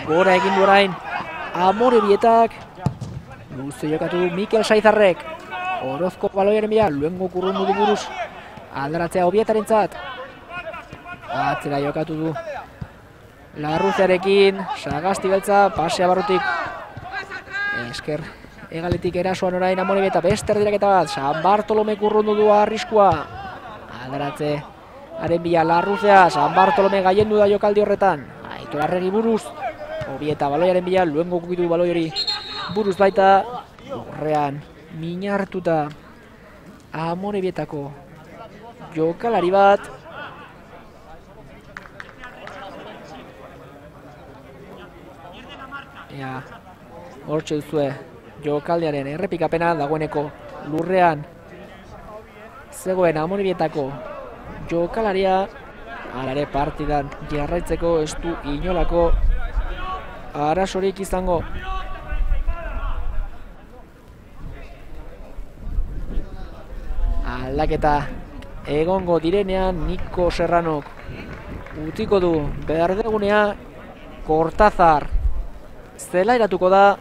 Gora egin du orain Amoribietak Luze jokatu du Mikel Saizarrek. Orozko baloiaren bila, luengo kurrundu du buruz. Aldaratzea obietaren zat. Atzera jokatu du. Larruzearekin, sagasti beltza, pasea barrutik. Esker, egaletik erasoan orain amore beta, bester direketa bat. San Bartolome kurrundu du arriskua. Aldaratze, haren bila larruzea, San Bartolome gaiendu da jokaldi horretan. Aitor arregi buruz. Obieta baloiaren bila, luengo kukitu baloi hori buruz baita horrean minartuta amorebietako jokalari bat Ea, hortxe duzue jokaldiaren errepikapena dagoeneko lurrean. Zegoen amorebietako jokalaria alare partidan jarraitzeko ez du inolako arasorik izango. Aldaketa egongo direnean Niko Serranok utiko du berdegunea Kortazar zela iratuko da.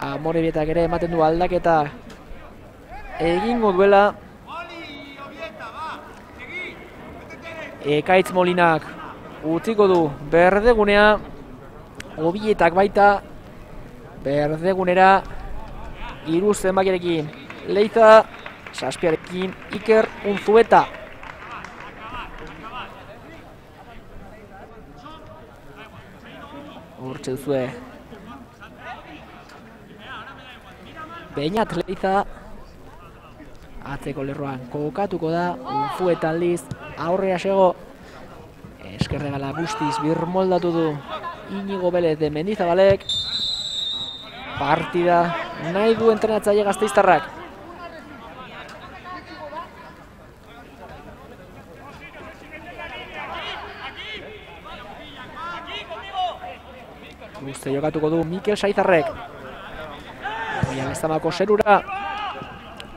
Amore bietak ere ematen du aldaketa. Egingo duela. Ekaitz Molinak utiko du berdegunea. Obietak baita. Berdegunera iru zenbakirekin. Leiza, saspiarekin Iker Unzueta. Hortxe duzue. Beinat Leiza. Atzeko lerroan kokatuko da. Unzueta aldiz aurrea sego. Eskerregala guztiz birmoldatu du. Inigo Belez de Mendizabalek. Partida nahi du entrenatzaile gazteiztarrak. Luze jokatuko du Mikel Saizarrek. Oian ezamako zerura.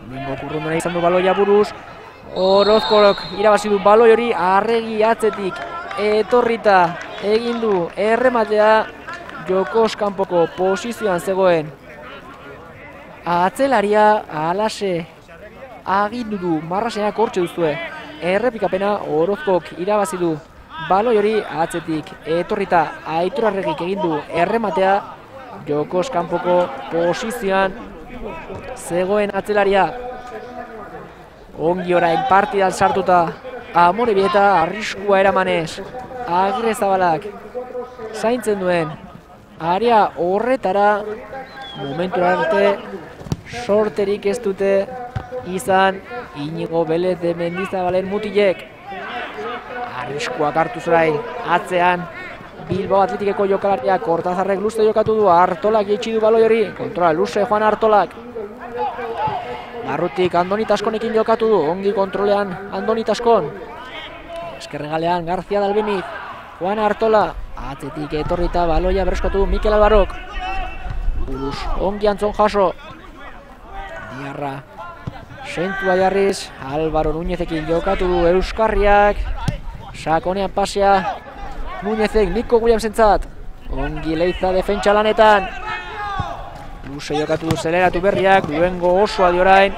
Bengo kurrundu nahi izan du baloia buruz. Orozkorok irabazi du baloi hori arregi atzetik etorrita egin du errematea Jokos kanpoko posizioan zegoen. Atzelaria alase agindu du marrasenak hortxe duzue. Errepikapena Orozkok irabazi du baloi hori atzetik etorrita aitorarregik egin du errematea Jokos kanpoko posizioan zegoen atzelaria. Ongi orain partidan sartuta amore bieta arriskua eramanez agre zabalak zaintzen duen area horretara momentu arte sorterik ez dute izan inigo belez de mendizabalen mutilek Arriskuak hartu zorain, atzean. Bilbao atletikeko jokalariak Kortazarrek luze jokatu du, Artolak jeitsi du baloi hori Kontrola, luze joan Artolak. Barrutik Andonitaskonekin jokatu du, ongi kontrolean Andonitaskon Eskerregalean Garzia Dalbeniz Juan Artola Atzetik etorrita baloia bereskatu Mikel Albarok Buruz, ongi antzon jaso. Diarra Sentua jarriz, Albaro Nuñezekin jokatu du Euskarriak Sakonean pasea Nunezek Niko Williamsen zat Ongi leiza defentsa lanetan. Luze jokatu du zeleratu berriak, duengo osoa diorain.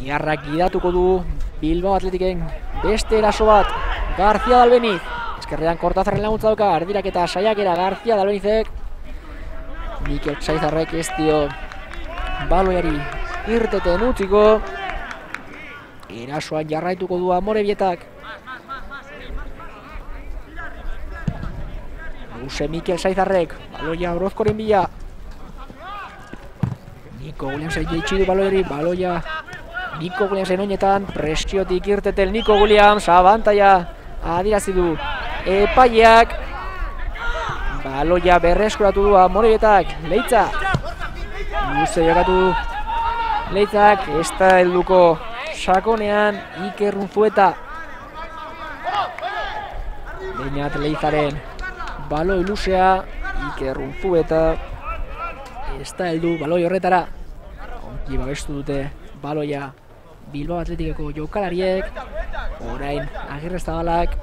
Biarrak gidatuko du Bilbao Atletiken beste eraso bat. García Dalbeniz. Eskerrean kortazarren laguntza dauka, erdirak eta saiakera García Dalbenizek. Mikel Saizarrek ez dio baloiari irteten utziko. Erasoan jarraituko du amore bietak. Use Mikel Saizarrek, baloia Orozkoren bila. Niko Williamsen jeitsi du baloiari, baloia Niko Williamsen oinetan, presiotik irtetel Niko Williams, abantaia adirazi du epaiak. Baloia berreskuratu du amorietak, leitza. Luze jokatu leitzak, ez da helduko sakonean Iker Unzueta. Beinat leitzaren baloi luzea, Iker Unzueta. Ez da heldu baloi horretara. Ongi babestu dute baloia Bilbao Atletikeko jokalariek. Orain agirrez zabalak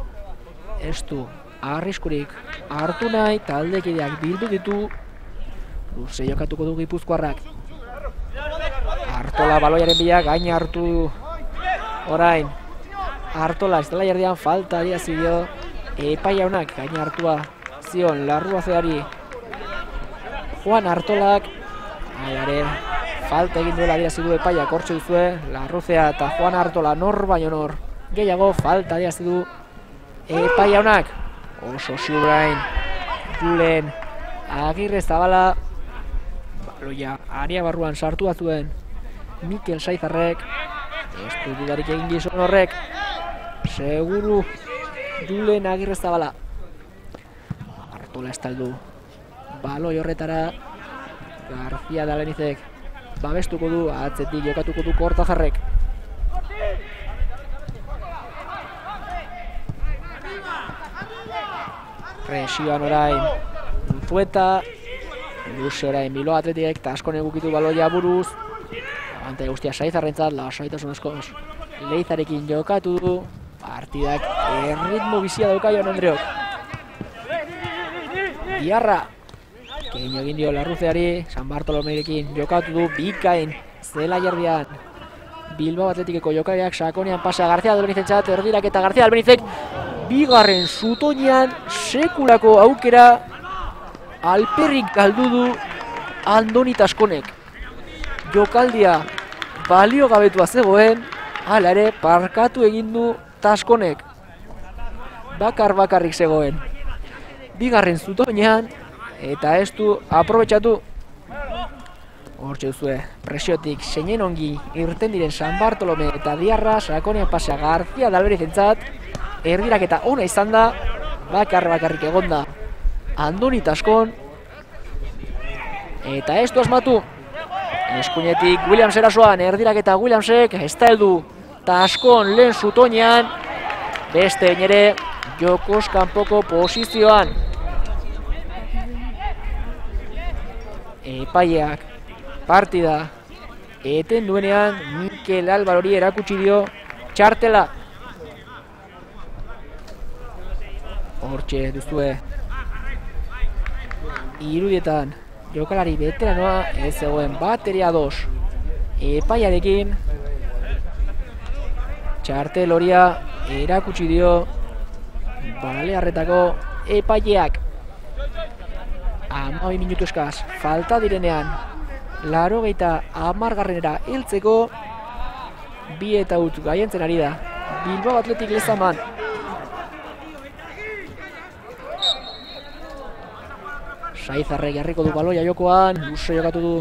ez du arriskurik hartu nahi taldekideak bildu ditu luze jokatuko du gipuzkoarrak Artola baloiaren bila gain hartu orain Artola ez dela jardian falta adiazi dio epai jaunak gain hartua zion larrua zeari. Juan Artolak Aiare, falta egin duela adiazi du epaia kortxe duzue Larruzea eta Juan Artola nor baino nor. Gehiago falta adiazi du epai jaunak. Oso ziurain Julen Agirre Zabala Baloia aria barruan sartu zuen. Mikel Saizarrek Ez du dudarik egin gizon horrek Seguru Julen Agirre Zabala. Artola estaldu. Baloi horretara García Dalenizek Babestuko du, atzetik jokatuko du Kortazarrek Presioan orain Unzueta Luze orain Bilo Atletiek eta asko negukitu baloia buruz Ante guztia saizarrentzat lasaitasun askoz Leizarekin jokatu du. Partidak erritmo bizia dauka joan Andreok. Diarra Keino egin dio larruzeari San Bartolomeirekin jokatu du Bikain zela jardian. Bilbao Atletikeko jokariak sakonean pasa García Albenizentzat erdirak eta García Albenizek bigarren zutoinean sekulako aukera alperrik galdu du Andoni Taskonek. Jokaldia balio gabetua zegoen, hala ere parkatu egin du Taskonek. Bakar bakarrik zegoen. Bigarren zutoinean eta ez du aprobetxatu Hortxe duzue, presiotik seinen ongi irten diren San Bartolome eta Diarra sakonean pasea García Dalberiz entzat erdirak eta ona izan da bakar bakarrik egonda Andoni Taskon eta ez du asmatu eskuinetik Williams erasoan erdirak eta Williamsek ez da heldu. Taskon lehen zutoinean beste ere jokos kanpoko posizioan. Epaiak partida eten duenean Mikel Albarori erakutsi dio txartela. Hortxe duzue. Irudietan jokalari veteranoa ez zegoen bateria dos. Epaiarekin. Txartel horia erakutsi dio balearretako epaileak. Amabi minutu eskaz falta direnean laro geita amargarrenera hiltzeko bi eta ut gaientzen ari da. Bilbao Atletik lezaman Saizarrek jarriko du baloia jokoan, luze jokatu du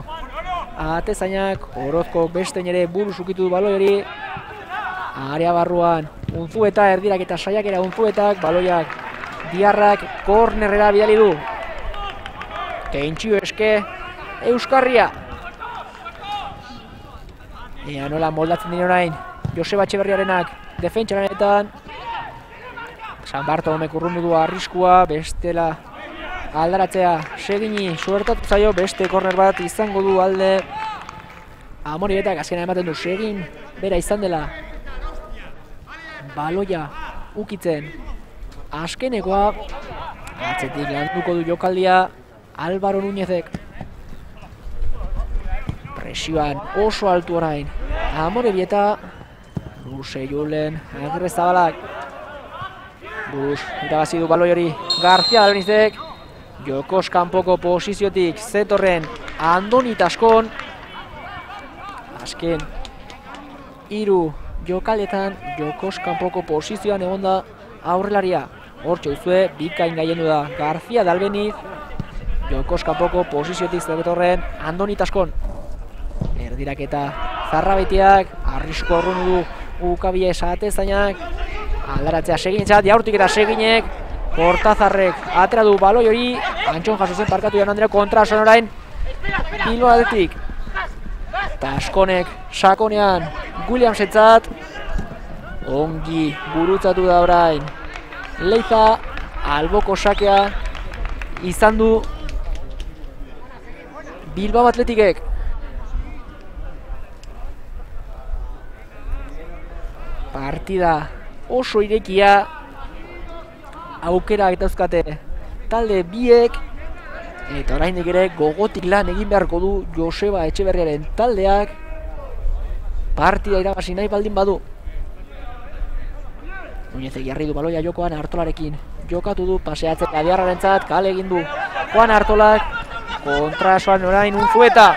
atezainak, orozko beste ere buruz ukitu du baloiari. Area barruan, unzueta erdirak eta saiakera unzuetak, baloiak diarrak kornerrera bidali du. Keintxio eske Euskarria. Ea nola moldatzen dira orain Joseba Etxeberriarenak defentsaranetan San Bartolome kurrundu du arriskua bestela aldaratzea segini suertatu zaio beste korner bat izango du alde Amorietak azkena ematen du segin bera izan dela baloia ukitzen askenekoa. Atzetik landuko du jokaldia Álvaro Núñezek. Presioan oso altu orain. Amore bieta. Luse Julen, agirre zabalak. Irabazi du baloi hori. García Dalbenizek. Jokos kanpoko posiziotik zetorren Andoni Taskon. Azken, hiru jokaletan Jokos kanpoko posizioan egon da aurrelaria. Hortxe uzue, bikain gaienu da García Dalbeniz. Jokos kanpoko posiziotik zetorren Andoni Taskon. Erdiraketa zarrabetiak, arrisko horren du ukabie esate zainak. Aldaratzea segin txat, jaurtik eta seginek. Kortazarrek atera du baloi hori. Antxon jaso zen parkatu jan Andrea kontra son orain. Bilbo aldetik. Taskonek sakonean Williamsetzat. Ongi gurutzatu da orain. Leiza alboko sakea izan du Bilbao Atletikek. Partida oso irekia aukera dauzkate talde biek eta oraindik ere gogotik lan egin beharko du Joseba Etxeberriaren taldeak. Partida irabazi nahi baldin badu. Nuñezek jarri du baloia jokoan hartolarekin jokatu du paseatzen adiarraren zat kale egin du Juan Artolak. Kontrasoan orain unzueta.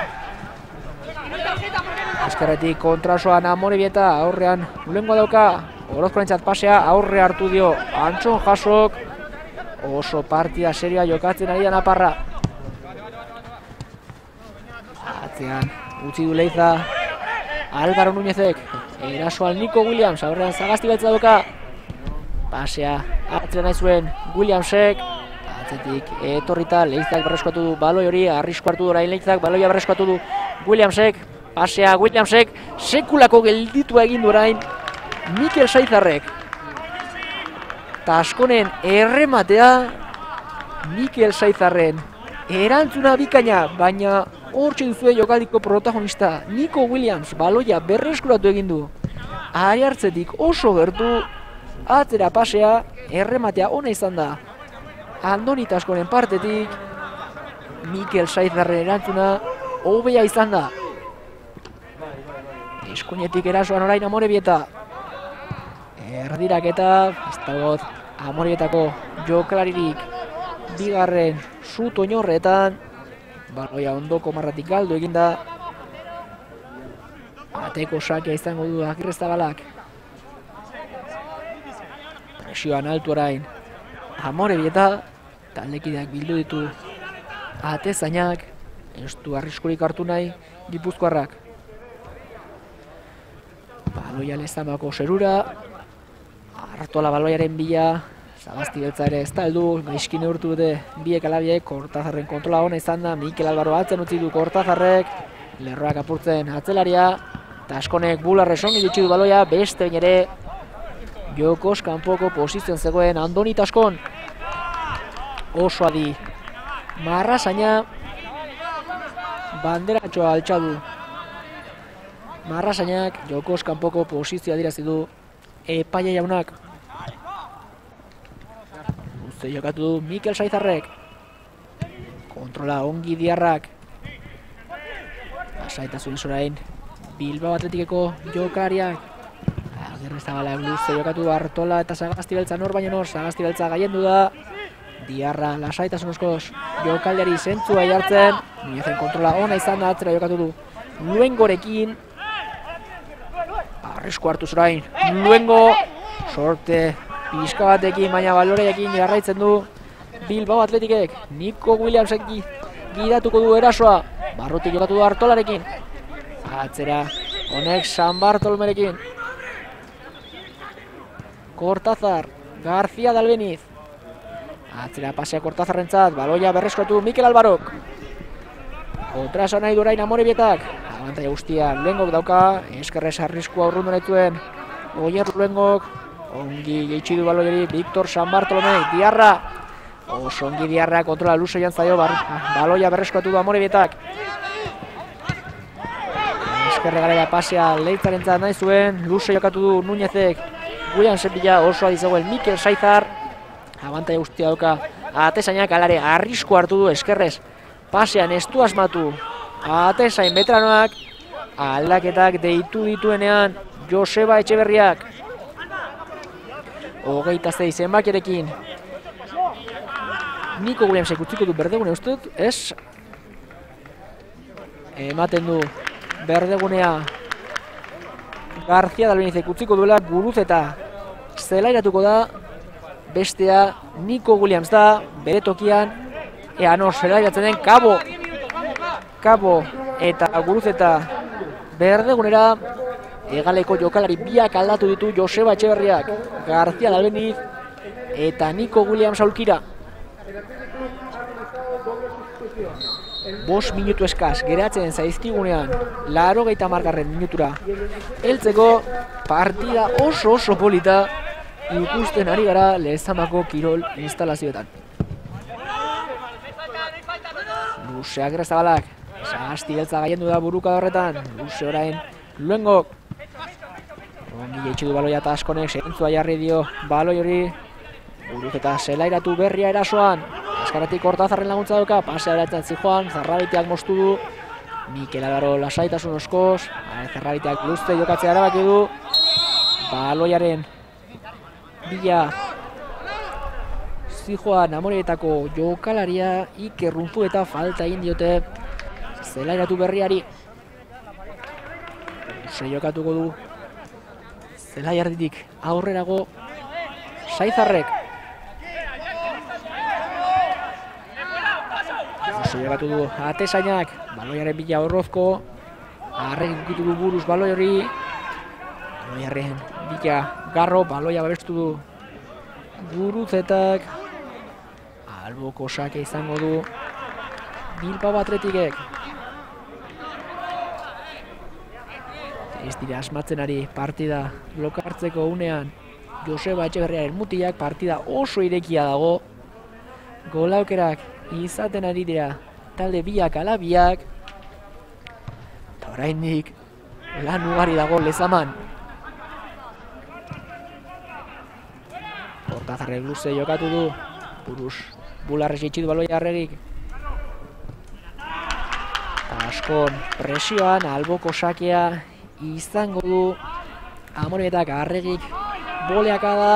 Eskerretik kontrasoan Amorebieta aurrean ulengo dauka Orozkorentzat pasea aurre hartu dio Antxon Jasok oso partida serioa jokatzen ari da Naparra. Atzean utzi du Leiza. Álvaro Núñezek eraso al Nico Williams aurrean zagazti beltza doka pasea atzean nahi zuen Williamsek. Atzetik etorrita Leizak berreskatu du baloi hori arrisko hartu du orain Leizak baloia berreskatu du Williamsek. Pasea Williamsek sekulako gelditua egin du Mikel Saizarrek. Taskonen errematea Mikel Saizarren. Erantzuna bikaina, baina hortxe duzue jokaldiko protagonista Nico Williams baloia berreskuratu egin du. Ari hartzetik oso gertu atzera pasea errematea ona izan da. Andoni Taskonen partetik Mikel Saizarren erantzuna hobea izan da. Eskuinetik erasoan orain amore bieta Erdirak eta ez dagoz amorietako jokalaririk bigarren sut oinorretan baloia ondoko marratik galdu eginda. Ateko sakea izango du agirreztabalak presioan altu orain amore bieta taldekideak bildu ditu. Ate zainak ez du arriskurik hartu nahi gipuzkoarrak. Baloia lezamako zerura Artola baloiaren bila, Zagazti beltza ere ez da heldu, gaizki neurtu dute biek alabiek, Kortazarren kontrola hona izan da, Mikel Albaro atzen utzi du Kortazarrek, lerroak apurtzen atzelaria, Taskonek bularre songi ditxi du baloia, beste bain ere, Jokos kanpoko posizioan zegoen Andoni Taskon, oso adi, Marrasaina, banderatxoa altxadu, Marrasainak Jokos kanpoko posizioa dirazi du epaia jaunak. Luze jokatu du Mikel Saizarrek. Kontrola ongi diarrak. Asaitasun zorain Bilbao atletikeko jokariak. Agerre zabalak luze jokatu Artola eta Sagasti Beltza nor baina nor. Sagasti Beltza gaien da. Diarra lasaitasun oskoz jokaldiari zentzua jartzen. Niezen kontrola ona izan da atzera jokatu du. Luengorekin arrisku hartu zorain Luengo sorte pizka batekin baina baloreekin jarraitzen du Bilbao Atletikek Nico Williamsek gidatuko du erasoa. Barrutik jokatu du Artolarekin. Atzera honek San Bartolmerekin Kortazar García Dalbeniz. Atzera pasea Kortazarrentzat baloia berreskotu Mikel Albarok kontraso nahi durain amore Abantaia guztia luengok dauka, eskerrez arriskua urrundu nahi Oier luengok, ongi geitsi du baloiari, Victor San Bartolome, Diarra. Oso ongi Diarra kontrola luso jantzaio, baloia berreskoatu du amore bietak. Eskerre gara pasea leitzaren nahi zuen, luso jokatu du Núñezek, Guian Sepila oso adizagoen Mikel Saizar. abantai guztia dauka atesainak alare arrisko hartu du eskerrez pasean ez du asmatu. Atesain betranoak aldaketak deitu dituenean Joseba Etxeberriak. Hogeita zei zenbakiarekin. Niko Williamsek utziko du berdegune uste dut, ez? Ematen du berdegunea. García Dalbenizek utziko duela guruz eta zelairatuko da bestea Niko Williams da bere tokian ea no zelairatzen den Kabo Kabo eta guruz eta berdegunera egaleko jokalari biak aldatu ditu Joseba Etxeberriak García Dalbeniz eta Niko Williams aulkira Bos minutu eskaz, geratzen zaizkigunean, laro gaita margarren minutura. Eltzeko partida oso oso polita ikusten ari gara lehezamako kirol instalazioetan. Luse agerra zabalak, zahazti eltza gaien da buruka horretan, luse orain, luengo. Ongi jaitxu du baloia eta askonek, segintzua jarri dio baloi hori, buruz eta zelairatu berria erasoan, Eskaratik hortazarren laguntza duka, pasea eratzen zijoan, zarrabiteak mostu du, Mikel Alvaro lasaitasun oskoz, zarrabiteak luzte jokatzea erabaki du, baloiaren bila zijoan amoreetako jokalaria ikerrunfu eta falta egin diote zelairatu berriari. Se jokatuko du zelaiarditik aurrerago saizarrek. Oso du atesainak, baloiaren bila horrozko, arren ikutu du buruz baloi hori, baloiaren bila garro, baloia babestu du guruzetak, alboko sake izango du Bilbao atretikek. Ez dira asmatzen ari partida lokartzeko unean. Joseba Etxeberriaren mutiak partida oso irekia dago. Golaukerak izaten ari dira talde biak alabiak eta oraindik lan ugari dago lezaman. Hortazarre luze jokatu du. Buruz bularrez itxidu baloi harrerik. Askon presioan alboko sakea izango du. Amoretak arregik boleaka da.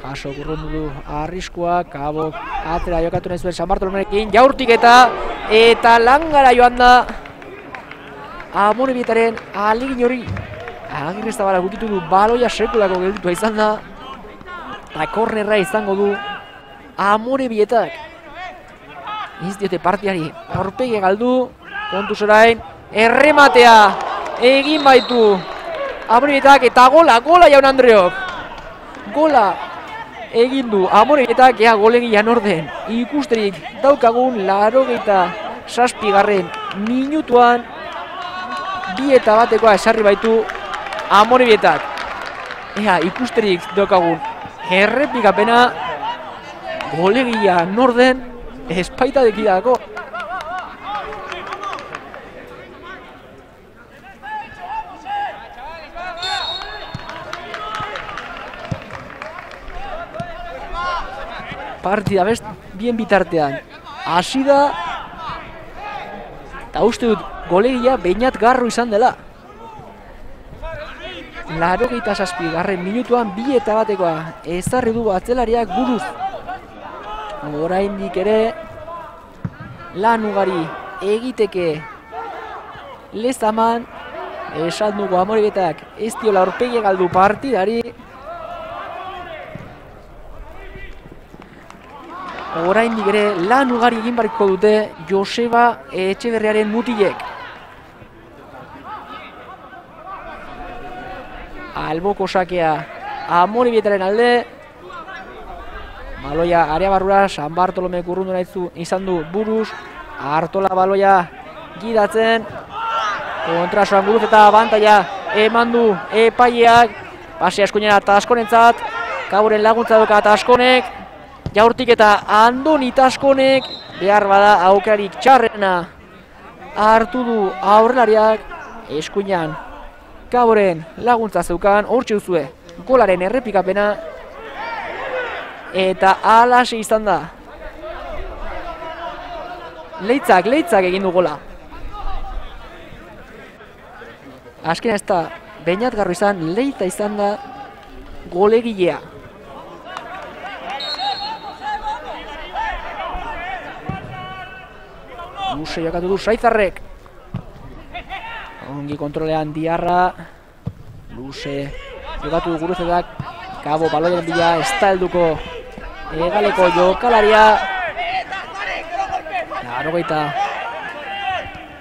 Paso gurrundu du arriskua, kabok atera jokatu nahi zuen San Bartolomenekin, jaurtik eta eta langara joan da. Amore bietaren aligin hori Agirrez da bala gukitu du baloia sekulako gelditua izan da. Eta kornerra izango du Amore bietak. Ez diote partiari. Aurpegi galdu. Kontu zorain errematea. Egin baitu. Amore bietak eta gola, gola jaun Andreok. Gola. Egin du. Amore eta gea golegian orden. Ikusterik daukagun laro geita saspigarren minutuan. Bi eta batekoa esarri baitu. Amore bietak. Ea ikusterik daukagun. Errepikapena golegia norden espaita dekidako partida best bien bitartean. Hasi da eta uste dut golegia beinat garro izan dela. Laro gehieta zazpi garren minutuan bi eta batekoa ezarri du atzelariak buruz. Horain ere lan ugari egiteke lezaman esan dugu amorigetak ez diola orpegi galdu partidari orain ere lan ugari egin bariko dute Joseba Etxeberriaren mutilek. Alboko sakea Amori bietaren alde. Baloia area barrura San Bartolome kurrundu nahizu izan du buruz. Artola baloia gidatzen. Kontra soan buruz eta abantaia eman du epaileak. Pasi eskuinera eta askonentzat. Kaburen laguntza duka eta askonek jaurtik eta andoni taskonek behar bada aukarik txarrena hartu du aurrelariak eskuinan kaboren laguntza zeukan hor txuzue golaren errepikapena Eta alase izan da. Leitzak, leitzak egin du gola. Azkena ez da, bainat garro izan, leitza izan da golegilea. Luze jokatu du Saizarrek. Ongi kontrolean diarra. Luze jokatu du guruzetak. Kabo baloien bila helduko egaleko jokalaria. Larogeita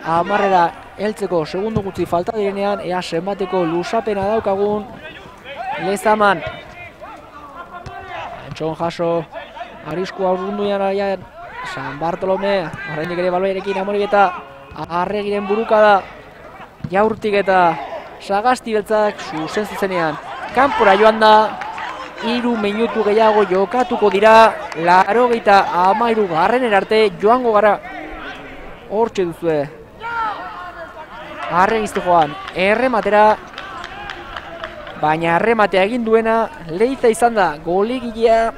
amarrera heltzeko segundu gutxi falta direnean ea zenbateko lusapena daukagun lezaman. Antxon jaso arrisku aurrundu jarraian San Bartolome, horrendik ere baloiarekin amori eta arregiren buruka da jaurtik eta sagasti beltzak zuzen zuzenean. Kanpora joan da, iru minutu gehiago jokatuko dira, laro gehieta amairu garren erarte joango gara. Hortxe duzue. Arregizte joan, errematera, baina errematea egin duena, leita izan da, golegilea,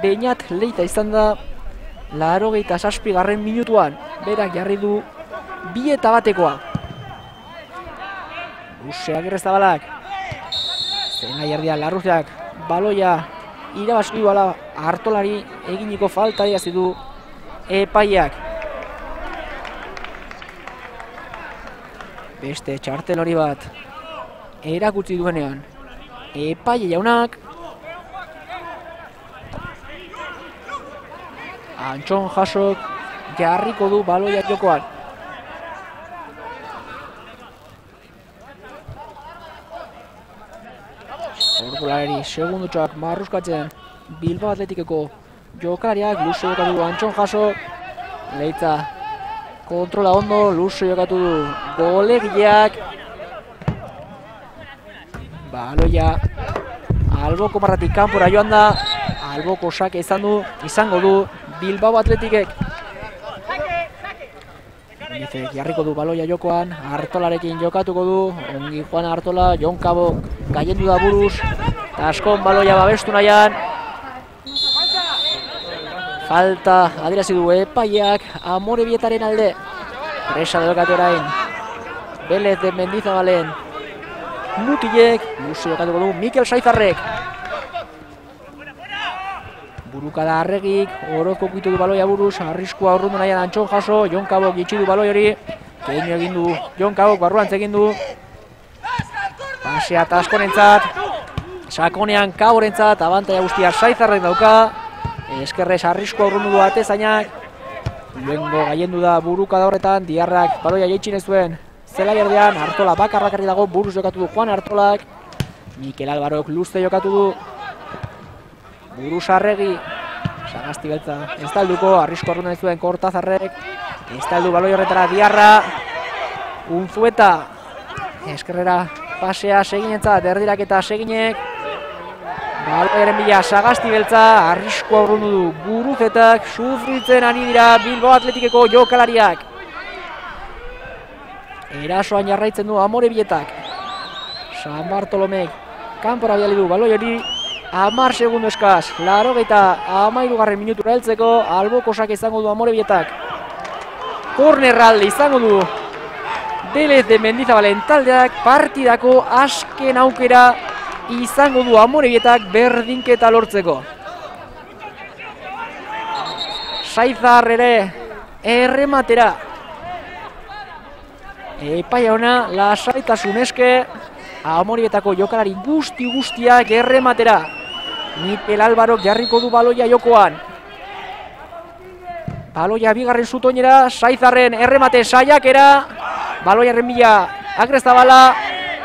beinat leita izan da, laro gehieta saspi garren minutuan, berak jarri du, bi eta batekoa. Useak erreztabalak, zena jardia larruzeak, baloia, irabazki bala hartolari eginiko falta diazi du epaiak. Beste txartel hori bat erakutsi duenean epaile jaunak Antxon jasok jarriko du baloia jokoan. Ordulareri segundutxoak marruskatzen Bilbao Atletikeko jokalariak luze jokatu du Antxon jasok Leitza kontrola ondo luze jokatu du golegileak. Baloia alboko marratik kanpora joan da. Alboko sake izan du, izango du Bilbao Atletikek. Nizek jarriko du baloia jokoan, Artolarekin jokatuko du, ongi Juan Artola, Jon Kabo gaiendu da buruz, eta askon baloia babestu nahian. Falta adirazi du epaiak amore bietaren alde. Presa delokatu orain. Belez de Mendizabalen. Mutilek, Luzi jokatuko du Mikel Saizarrek. Buruka da arregik, orozko kitu du baloia buruz, arriskua horrundu nahian antxon jaso, Jon Kabok gitsi du baloi hori, keinu egin du, Jon Kabok barruan egin du. Pasea eta askonentzat, sakonean kaborentzat, abantaia guztia saizarrek dauka, eskerrez arriskua horrundu du atezainak, Luengo gaiendu da buruka da horretan, diarrak baloia jaitxin zuen, zela jardean, Artola bakarrakarri dago, buruz jokatu du Juan Artolak, Mikel Albarok luze jokatu du, Buruz arregi, sagasti beltza, ez talduko, arrisko arruna ez zuen kortazarrek, ez baloi horretara diarra, unzueta, eskerrera pasea seginentzat, erdirak eta seginek, baloiaren bila sagasti beltza, arrisko arrundu du, buruzetak, sufritzen ari dira Bilbao Atletikeko jokalariak. Erasoan jarraitzen du amore bietak, San Bartolomek, kanpora biali du baloi hori, Amar segundo eskaz, laro gaita amairu garren minutura heltzeko, albokosak izango du amore bietak. Kornerralde izango du Belez de Mendizabalen taldeak partidako asken aukera izango du amore bietak berdinketa lortzeko. Saizar ere errematera. Epaia ona, lasaitasun eske, amorietako jokalari guzti guztiak errematera. Mikel Albarok jarriko du baloia jokoan. Baloia bigarren zutoinera, Saizarren erremate saiakera. Baloiaren bila agreztabala.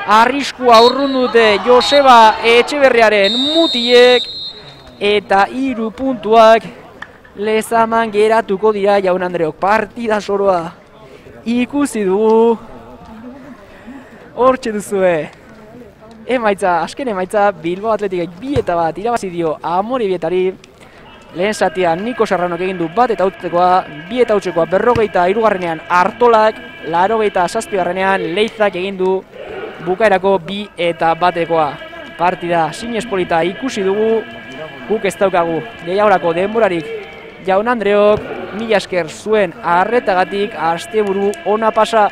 Arrisku aurrun dute Joseba Etxeberriaren mutiek. Eta hiru puntuak lezaman geratuko dira jaun Andreok. Partida soroa ikusi dugu. Hortxe duzue. Emaitza, azken emaitza, Bilbao Atletikek bi eta bat irabazi dio Amore bietari. Lehen zatia Niko Serranok egin du bat eta utzekoa, bi eta utzekoa berrogeita irugarrenean Artolak, larogeita zazpigarrenean Leizak egin du bukaerako bi eta batekoa. Partida sinez polita ikusi dugu, guk ez daukagu gehiagorako denborarik jaun Andreok mila esker zuen arretagatik asteburu ona pasa